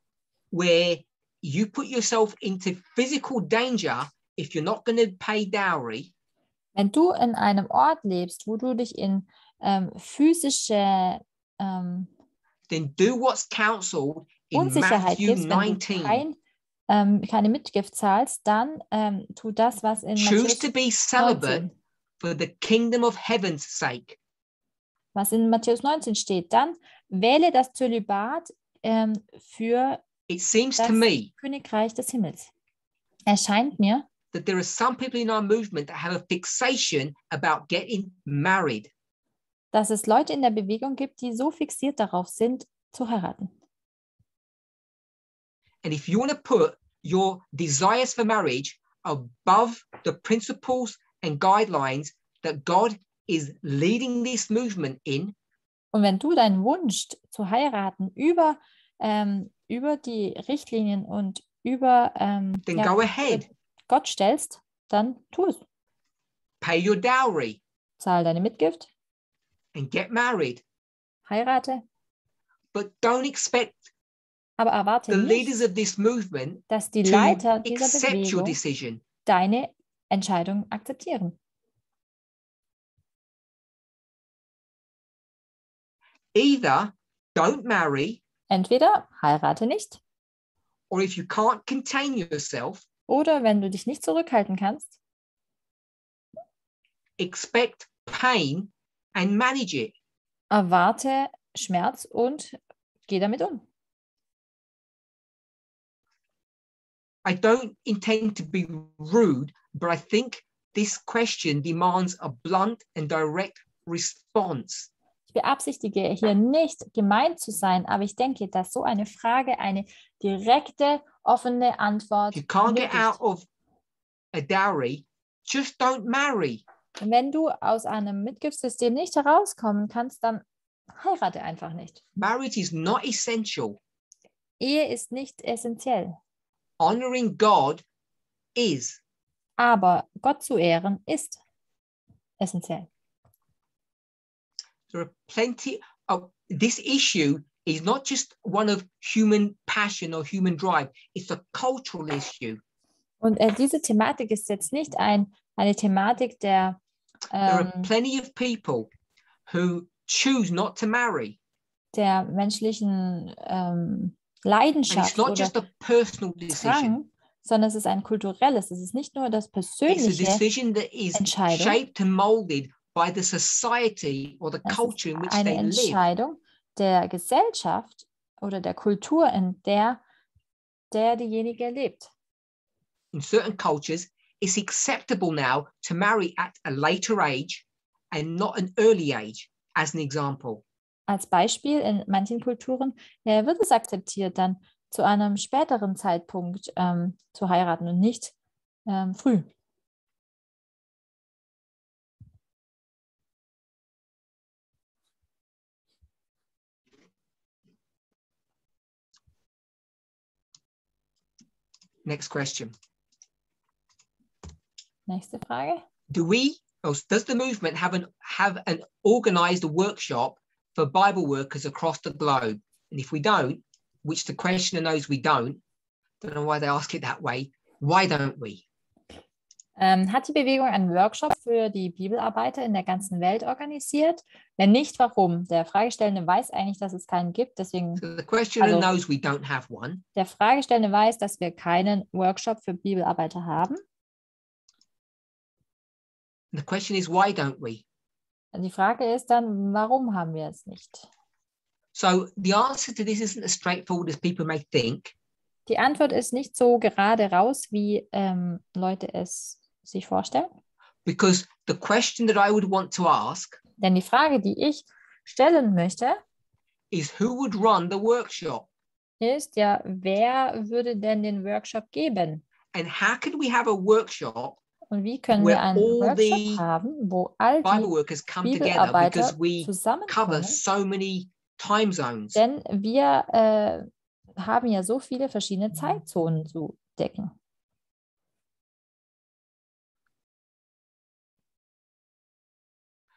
where you put yourself into physical danger if you're not going to pay dowry, Wenn du in einem Ort lebst, wo du dich in ähm, physische ähm, then do what's counseled Unsicherheit gibst, wenn du 19. kein, ähm, keine Mitgift zahlst, dann ähm, tu das, was in Choose Matthäus to be celibate 19, for the kingdom of heaven's sake. was in Matthäus 19 steht. Dann wähle das Zölibat ähm, für It seems das to me Königreich des Himmels. Erscheint mir, that there are some people in our movement that have a fixation about getting married. dass es Leute in der Bewegung gibt, die so fixiert darauf sind, zu heiraten. And if you want to put your desires for marriage above the principles and guidelines that God is leading this movement in, Und wenn du deinen Wunsch zu heiraten über, ähm, über die Richtlinien und über ähm, then ja, go ahead. Gott stellst, dann tu es. Pay your dowry Zahl deine Mitgift, and get married. heirate, But don't expect aber erwarte the nicht, leaders of this movement dass die Leiter dieser accept your Bewegung decision. deine Entscheidung akzeptieren. Either don't marry, Entweder heirate nicht or if you can't contain yourself, oder wenn du dich nicht zurückhalten kannst, expect pain and manage it. erwarte Schmerz und geh damit um. I don't intend to be rude, but I think this question demands a blunt and direct response. Ich beabsichtige hier nicht gemeint zu sein, aber ich denke, dass so eine Frage eine direkte, offene Antwort you can't get benötigt. out of a dowry, just don't marry. Und wenn du aus einem Mitgiftssystem nicht herauskommen kannst, dann heirate einfach nicht. Marriage is not essential. Ehe ist nicht essentiell, Honoring God is. aber Gott zu ehren ist essentiell. There are plenty of this issue is not just one of human passion or human drive, it's a cultural issue. Und äh, diese Thematik ist jetzt nicht ein, eine Thematik der, There are ähm, plenty of people who choose not to marry. der menschlichen ähm, Leidenschaft not oder just a personal decision, Drang, sondern es ist ein kulturelles. Es ist nicht nur das persönliche, Entscheidung. Es eine. Entscheidung der Gesellschaft oder der Kultur, in der der diejenige lebt. In certain cultures, it's acceptable now to marry at a later age and not an early age, as an example. Als Beispiel, in manchen Kulturen äh, wird es akzeptiert, dann zu einem späteren Zeitpunkt ähm, zu heiraten und nicht ähm, früh. Next question. Nächste Frage. Do we does the movement have an have an organized workshop for Bible workers across the globe? And if we don't, which the questioner knows we don't, don't know why they ask it that way, why don't we? Ähm, hat die Bewegung einen Workshop für die Bibelarbeiter in der ganzen Welt organisiert? Wenn nicht, warum? Der Fragestellende weiß eigentlich, dass es keinen gibt. Deswegen, So the questioner Also- knows we don't have one. der Fragestellende weiß, dass wir keinen Workshop für Bibelarbeiter haben. The question is why don't we? Die Frage ist dann, warum haben wir es nicht? So the answer to this isn't as straightforward as people may think. Die Antwort ist nicht so gerade raus, wie ähm, Leute es sich vorstellen. because the question that I would want to ask Denn die Frage, die ich stellen möchte, is who would run the workshop ist ja, wer würde denn den Workshop geben? and how can we have a workshop Und wie können wir einen Workshop haben, wo all die Bibelarbeiter because we cover zusammenkommen? so many time zones. Denn wir äh, haben ja so viele verschiedene Zeitzonen zu decken.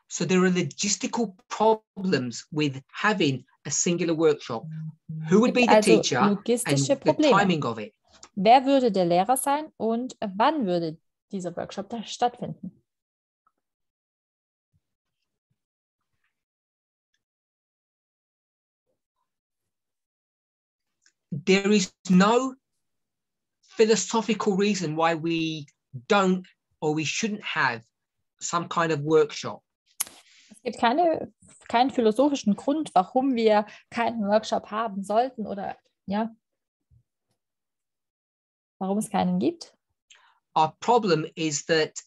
So there are logistical problems with having a singular workshop. Who would be the Also teacher and logistische the Probleme. timing of it? Wer würde der Lehrer sein und wann würde dieser Workshop da stattfinden? There is no philosophical reason why we don't or we shouldn't have some kind of workshop. Es gibt keine, keinen philosophischen Grund, warum wir keinen Workshop haben sollten oder ja, warum es keinen gibt. Our problem is that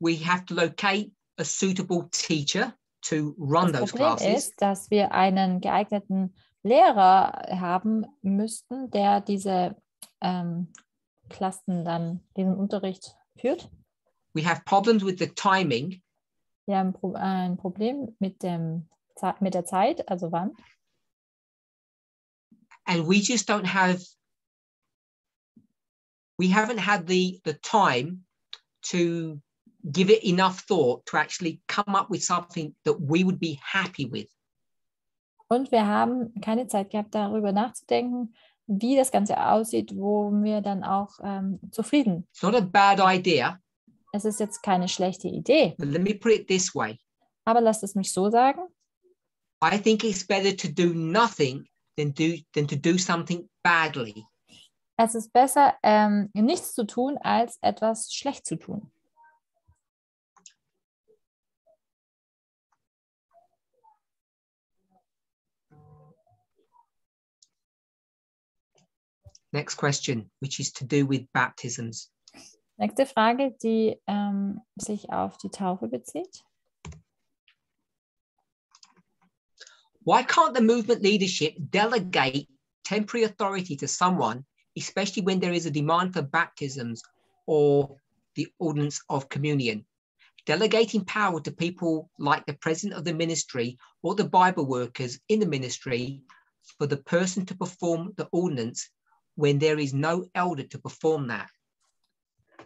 we have to locate a suitable teacher to run Das those Problem classes. ist, dass wir einen geeigneten Lehrer haben müssten, der diese ähm, Klassen dann, diesen Unterricht führt. We have problems with the timing Wir haben ein Problem mit, dem, mit der Zeit, also wann. and we just don't have we haven't had the the time to give it enough thought to actually come up with something that we would be happy with Und wir haben keine Zeit gehabt, darüber nachzudenken, wie das Ganze aussieht, wo wir dann auch ähm, zufrieden. it's not a bad idea Es ist jetzt keine schlechte Idee, but let me put it this way aber lasst es mich so sagen. i think it's better to do nothing than do than to do something badly Es ist besser, ähm, nichts zu tun, als etwas schlecht zu tun. next question which is to do with baptisms Nächste Frage, die ähm, sich auf die Taufe bezieht. why can't the movement leadership delegate temporary authority to someone, especially when there is a demand for baptisms or the ordinance of communion? Delegating power to people like the president of the ministry or the Bible workers in the ministry for the person to perform the ordinance when there is no elder to perform that.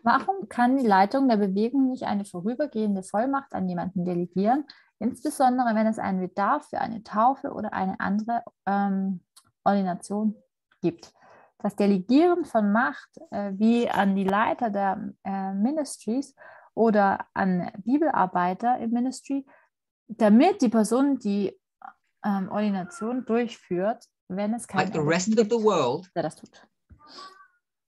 Warum kann die Leitung der Bewegung nicht eine vorübergehende Vollmacht an jemanden delegieren, insbesondere wenn es einen Bedarf für eine Taufe oder eine andere ähm, Ordination gibt? Das Delegieren von Macht äh, wie an die Leiter der äh, Ministries oder an Bibelarbeiter im Ministry, damit die Person die ähm, Ordination durchführt, wenn es keinen Like the rest of gibt, the world, der das tut.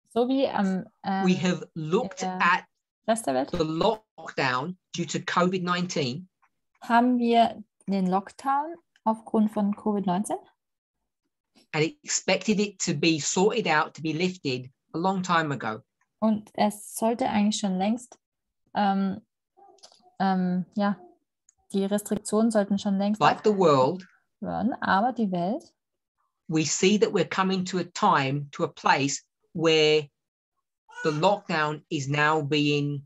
So wie am we ähm, have looked at Rest der Welt. the lockdown due to COVID 19 haben wir den Lockdown aufgrund von Covid-19 and expected it to be sorted out, to be lifted a long time ago. und es sollte eigentlich schon längst, ähm, ähm, ja, die Restriktionen sollten schon längst Like the world, werden, aber die Welt, we see that we're coming to a time, to a place where the lockdown is now being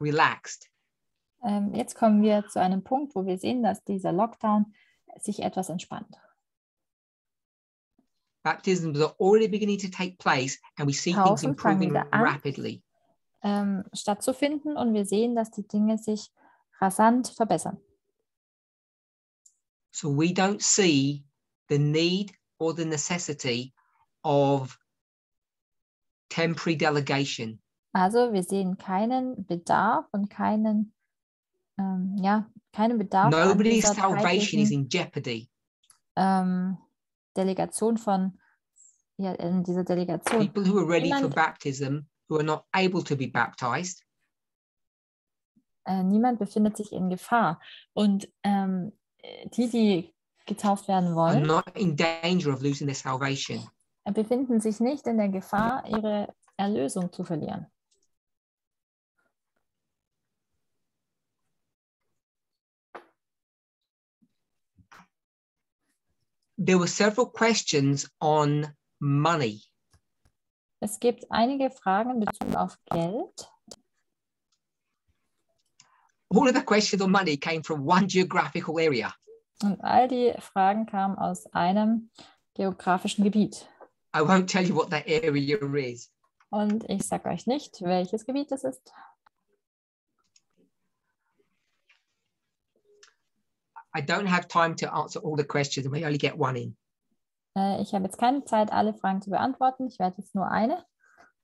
relaxed. ähm, jetzt kommen wir zu einem Punkt, wo wir sehen, dass dieser Lockdown sich etwas entspannt. Baptisms are already beginning to take place, and we see things improving rapidly. ähm, stattzufinden und wir sehen, dass die Dinge sich rasant verbessern. So we don't see the need or the necessity of temporary delegation. Also wir sehen keinen Bedarf und keinen, ähm, ja, keinen Bedarf Nobody's salvation is in jeopardy. ähm, Delegation von, ja, in dieser Delegation. People who are ready for Niemand- baptism, who are not able to be baptized, Äh, niemand befindet sich in Gefahr. Und ähm, die, die getauft werden are wollen, not in danger of losing their salvation. äh, befinden sich nicht in der Gefahr, ihre Erlösung zu verlieren. There were several questions on money. Es gibt einige Fragen Bezug auf Geld. All of the questions on money came from one geographical area. Und all die Fragen kamen aus einem geografischen Gebiet. I won't tell you what that area is. Und ich sage euch nicht, welches Gebiet es ist. I don't have time to answer all the questions, and we only get one in. Äh, ich habe jetzt keine Zeit, alle Fragen zu beantworten. Ich werde jetzt nur eine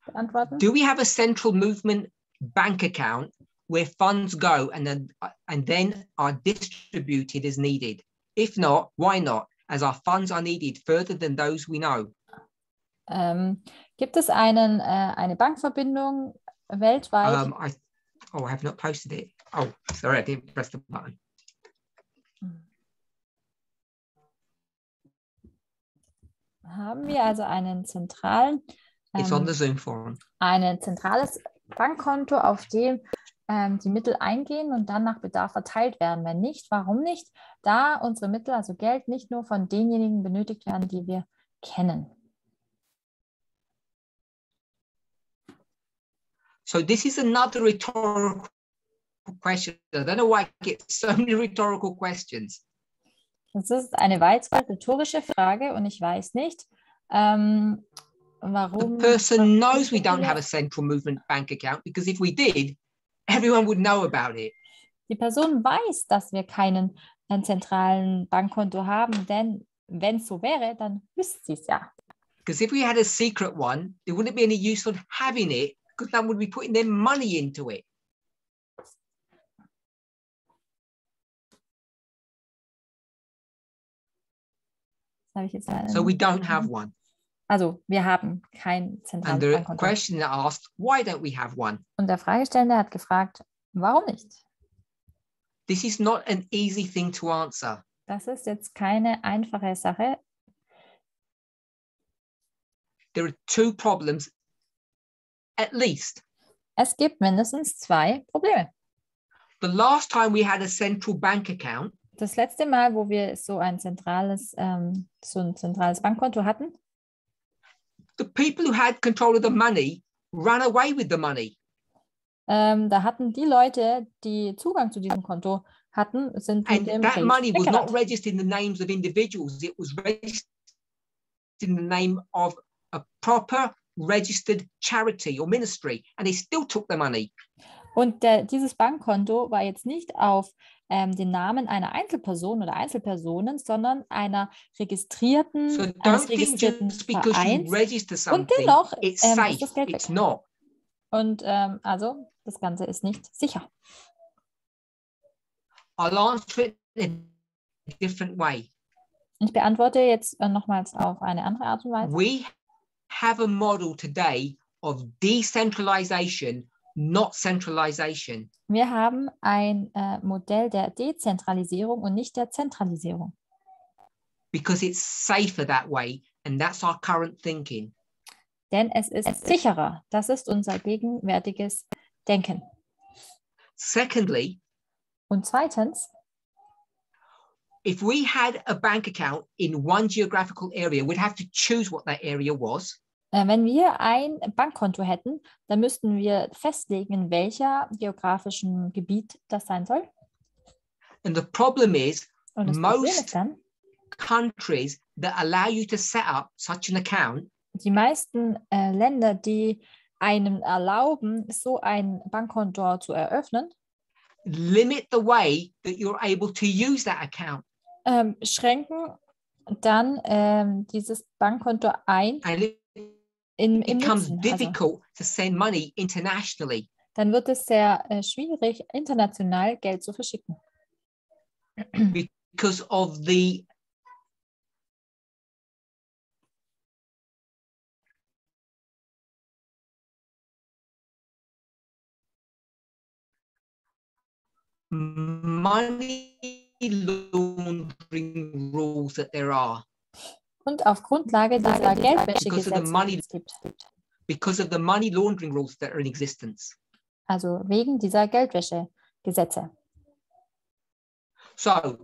beantworten. Do we have a central movement bank account where funds go and then and then are distributed as needed? If not, why not? As our funds are needed further than those we know. Ähm, gibt es einen, äh, eine Bankverbindung weltweit? Um, I oh, I have not posted it. Oh, sorry, I didn't press the button. Haben wir also einen zentralen, ähm, ein zentrales Bankkonto, auf dem ähm, die Mittel eingehen und dann nach Bedarf verteilt werden. Wenn nicht, warum nicht? Da unsere Mittel, also Geld, nicht nur von denjenigen benötigt werden, die wir kennen. So this is another rhetorical question. I don't know why I get so many rhetorical questions. Das ist eine weitere rhetorische Frage und ich weiß nicht, ähm, The warum. person knows we don't have a central movement bank account because if we did, everyone would know about it. Die Person weiß, dass wir keinen einen zentralen Bankkonto haben, denn wenn es so wäre, dann wüsste sie es ja. Because if we had a secret one, there wouldn't be any use on having it because no one would be putting their money into it. Habe ich jetzt leider So we don't have one. Also, wir haben kein And zentrales the Bankkonto. asked, why don't we have one? Und der Fragestellende hat gefragt, warum nicht? This is not an easy thing to answer. Das ist jetzt keine einfache Sache. There are two problems, at least. Es gibt mindestens zwei Probleme. The last time we had a central bank account, Das letzte Mal, wo wir so ein zentrales, ähm, so ein zentrales Bankkonto hatten, the people who had control of the money ran away with the money. ähm, da hatten die Leute, die Zugang zu diesem Konto hatten, sind mit And dem that Geld money was not registered in the names of individuals, it was registered in the name of a proper registered charity or ministry, and they still took the money. Und der, dieses Bankkonto war jetzt nicht auf ähm, den Namen einer Einzelperson oder Einzelpersonen, sondern einer registrierten, So eines registrierten Vereins. Und dennoch ähm, ist das Geld weg. not. Und ähm, also das Ganze ist nicht sicher. Ich beantworte jetzt äh, nochmals auf eine andere Art und Weise. We have a model today of decentralization, not centralization. Wir haben ein äh, Modell der Dezentralisierung und nicht der Zentralisierung. because it's safer that way. And that's our current thinking. Denn es ist sicherer. Das ist unser gegenwärtiges Denken. Secondly, Und zweitens, if we had a bank account in one geographical area, we'd have to choose what that area was. Äh, wenn wir ein Bankkonto hätten, dann müssten wir festlegen, in welcher geografischen Gebiet das sein soll. And the problem is, Most- dann, countries that allow you to set up such an account die meisten äh, Länder, die einem erlauben, so ein Bankkonto zu eröffnen, limit the way that you're able to use that account. ähm, schränken dann ähm, dieses Bankkonto ein And it in, becomes Nutzen. Also, difficult to send money internationally. dann wird es sehr äh, schwierig, international Geld zu verschicken. [clears throat] because of the money laundering rules that there are Und auf Grundlage dieser Geldwäschegesetze, gibt. because of the money laundering rules that are in existence. Also wegen dieser Geldwäschegesetze. So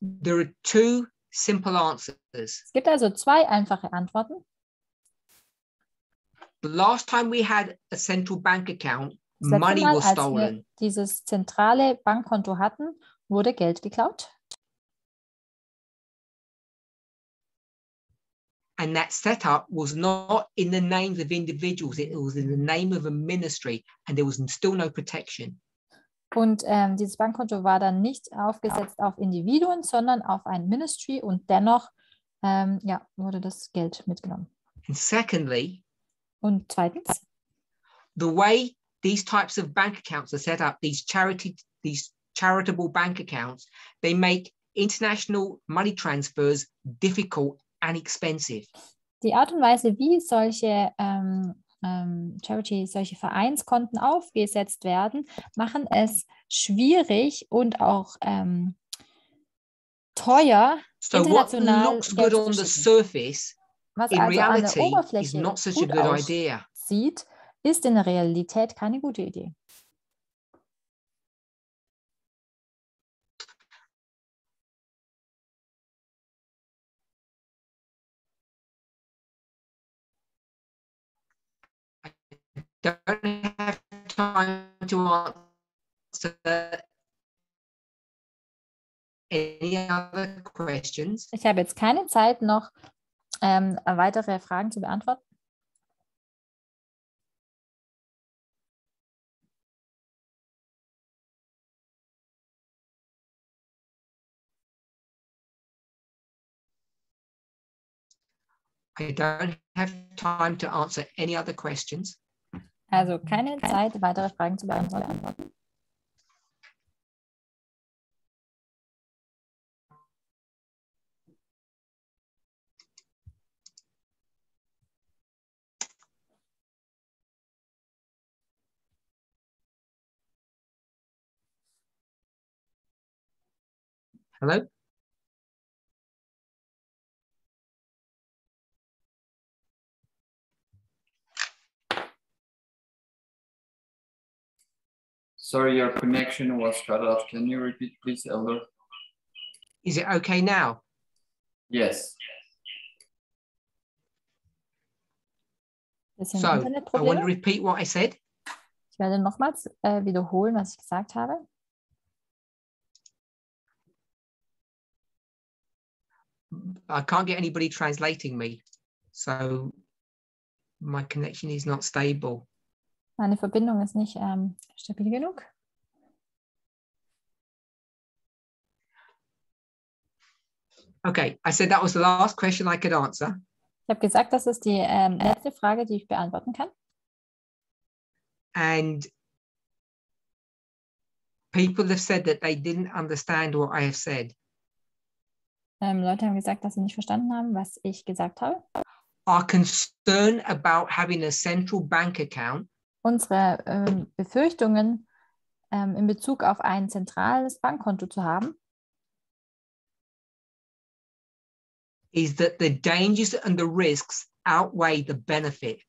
there are two simple answers. Es gibt also zwei einfache Antworten. The last time we had a central bank account, money Mal, was als wir stolen. dieses zentrale Bankkonto hatten, wurde Geld geklaut. And that setup was not in the names of individuals, it was in the name of a ministry, and there was still no protection. Und ähm, dieses Bankkonto war dann nicht aufgesetzt auf Individuen, sondern auf ein Ministry und dennoch ähm, ja, wurde das Geld mitgenommen. And secondly, Und zweitens, the way these types of bank accounts are set up, these charity, these charitable bank accounts, they make international money transfers difficult and expensive. die Art und Weise, wie solche ähm, ähm, Charity, solche Vereinskonten aufgesetzt werden, machen es schwierig und auch ähm, teuer, So what looks good on the surface was in also an der reality is Oberfläche not such a good idea. aussieht, ist in der Realität keine gute Idee. Don't have time to answer any other questions. Ich habe jetzt keine Zeit, noch ähm, weitere Fragen zu beantworten. I don't have time to answer any other questions. Also keine Zeit, weitere Fragen zu beantworten. Hello? Sorry, your connection was cut off. Can you repeat, please, Elder? Is it okay now? Yes. Bisschen So, I want to repeat what I said. Ich werde nochmals äh, wiederholen, was ich gesagt habe. I can't get anybody translating me. So my connection is not stable. Meine Verbindung ist nicht ähm, stabil genug. Okay, I said that was the last question I could answer. Ich habe gesagt, das ist die ähm, letzte Frage, die ich beantworten kann. And people have said that they didn't understand what I have said. Ähm, Leute haben gesagt, dass sie nicht verstanden haben, was ich gesagt habe. Our concern about having a central bank account Unsere ähm, Befürchtungen ähm, in Bezug auf ein zentrales Bankkonto zu haben, is that the dangers and the risks outweigh the benefit.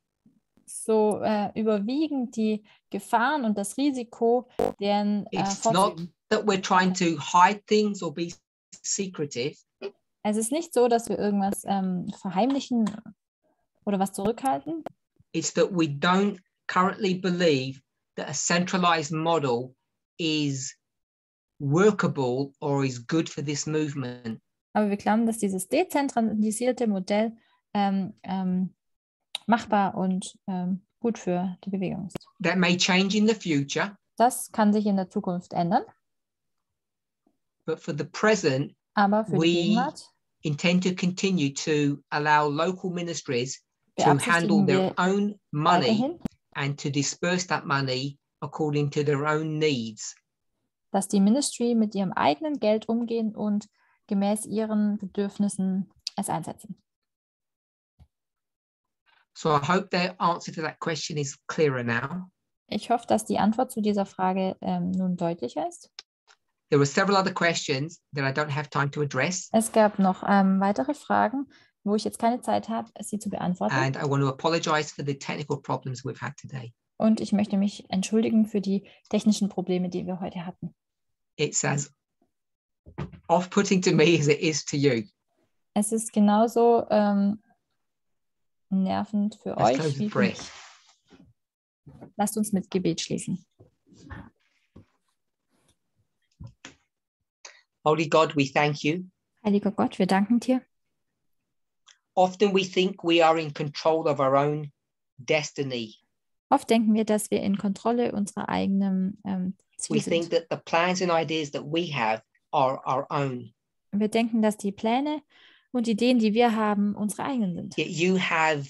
so äh, überwiegen die Gefahren und das Risiko, deren äh, It's not that we're trying to hide things or be secretive. Es ist nicht so, dass wir irgendwas ähm, verheimlichen oder was zurückhalten. It's that we don't currently believe that a centralized model is workable or is good for this movement. Aber wir glauben, dass dieses dezentralisierte Modell ähm, ähm, machbar und ähm, gut für die Bewegung ist. That may change in the future, Das kann sich in der Zukunft ändern, but for the present, aber für die Gegenwart intend to continue to allow local ministries to handle their own money and to disperse that money according to their own needs. dass die Ministry mit ihrem eigenen Geld umgehen und gemäß ihren Bedürfnissen es einsetzen. So I hope the answer to that question is clearer now. Ich hoffe, dass die Antwort zu dieser Frage ähm, nun deutlicher ist. There were several other questions that I don't have time to address, Es gab noch ähm, weitere Fragen, wo ich jetzt keine Zeit habe, sie zu beantworten. and I want to apologize for the technical problems we've had today. Und ich möchte mich entschuldigen für die technischen Probleme, die wir heute hatten. It's as off putting to me as it is to you. Es ist genauso ähm, nervend für Let's euch wie für mich. Lasst uns mit Gebet schließen. Holy God, we thank you. Heiliger Gott, wir danken dir. Often we think we are in control of our own destiny. Oft denken wir, dass wir in Kontrolle unserer eigenen ähm, We Ziele think sind. that the plans and ideas that we have are our own. Wir denken, dass die Pläne und Ideen, die wir haben, unsere eigenen sind. Yet you have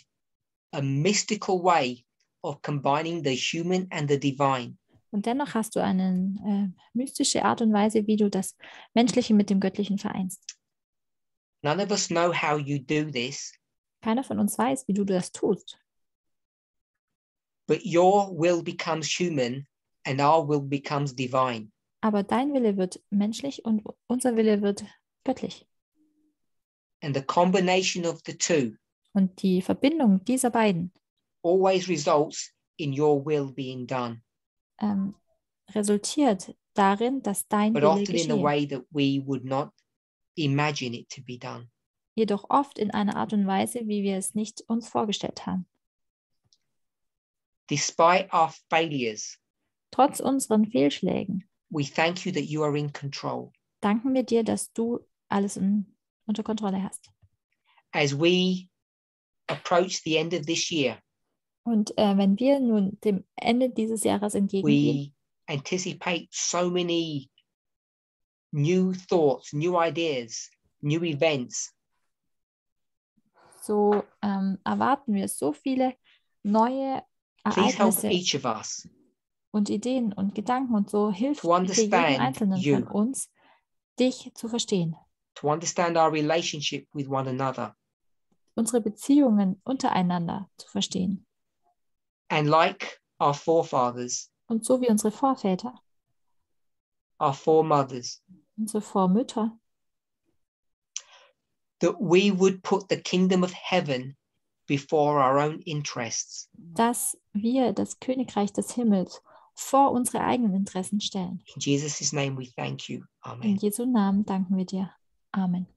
a mystical way of combining the human and the divine. Und dennoch hast du eine äh, mystische Art und Weise, wie du das Menschliche mit dem Göttlichen vereinst. None of us know how you do this, Keiner von uns weiß, wie du das tust. but your will becomes human and our will becomes divine. Aber dein Wille wird menschlich und unser Wille wird göttlich. And the combination of the two Und die Verbindung dieser beiden always results in your will being done, ähm, resultiert darin, dass dein but Wille often in a way that we would not imagine it to be done. Jedoch oft in einer Art und Weise, wie wir es nicht uns vorgestellt haben. Despite our failures, Trotz unseren Fehlschlägen we thank you that you are in control. danken wir dir, dass du alles in, unter Kontrolle hast. As we approach the end of this year, Und äh, wenn wir nun dem Ende dieses Jahres entgegengehen, we anticipate so many new thoughts, new ideas, new events so ähm, erwarten wir so viele neue Please help Ereignisse each of us und Ideen und Gedanken und so hilft jedem Einzelnen you. von uns, dich zu verstehen. to understand our relationship with one another. Unsere Beziehungen untereinander zu verstehen. And like our forefathers, Und so wie unsere Vorväter, our foremothers, unsere Vormütter, that we would put the kingdom of heaven before our own interests. dass wir das Königreich des Himmels vor unsere eigenen Interessen stellen. In Jesus' name we thank you. In Amen. Jesu Namen danken wir dir. Amen.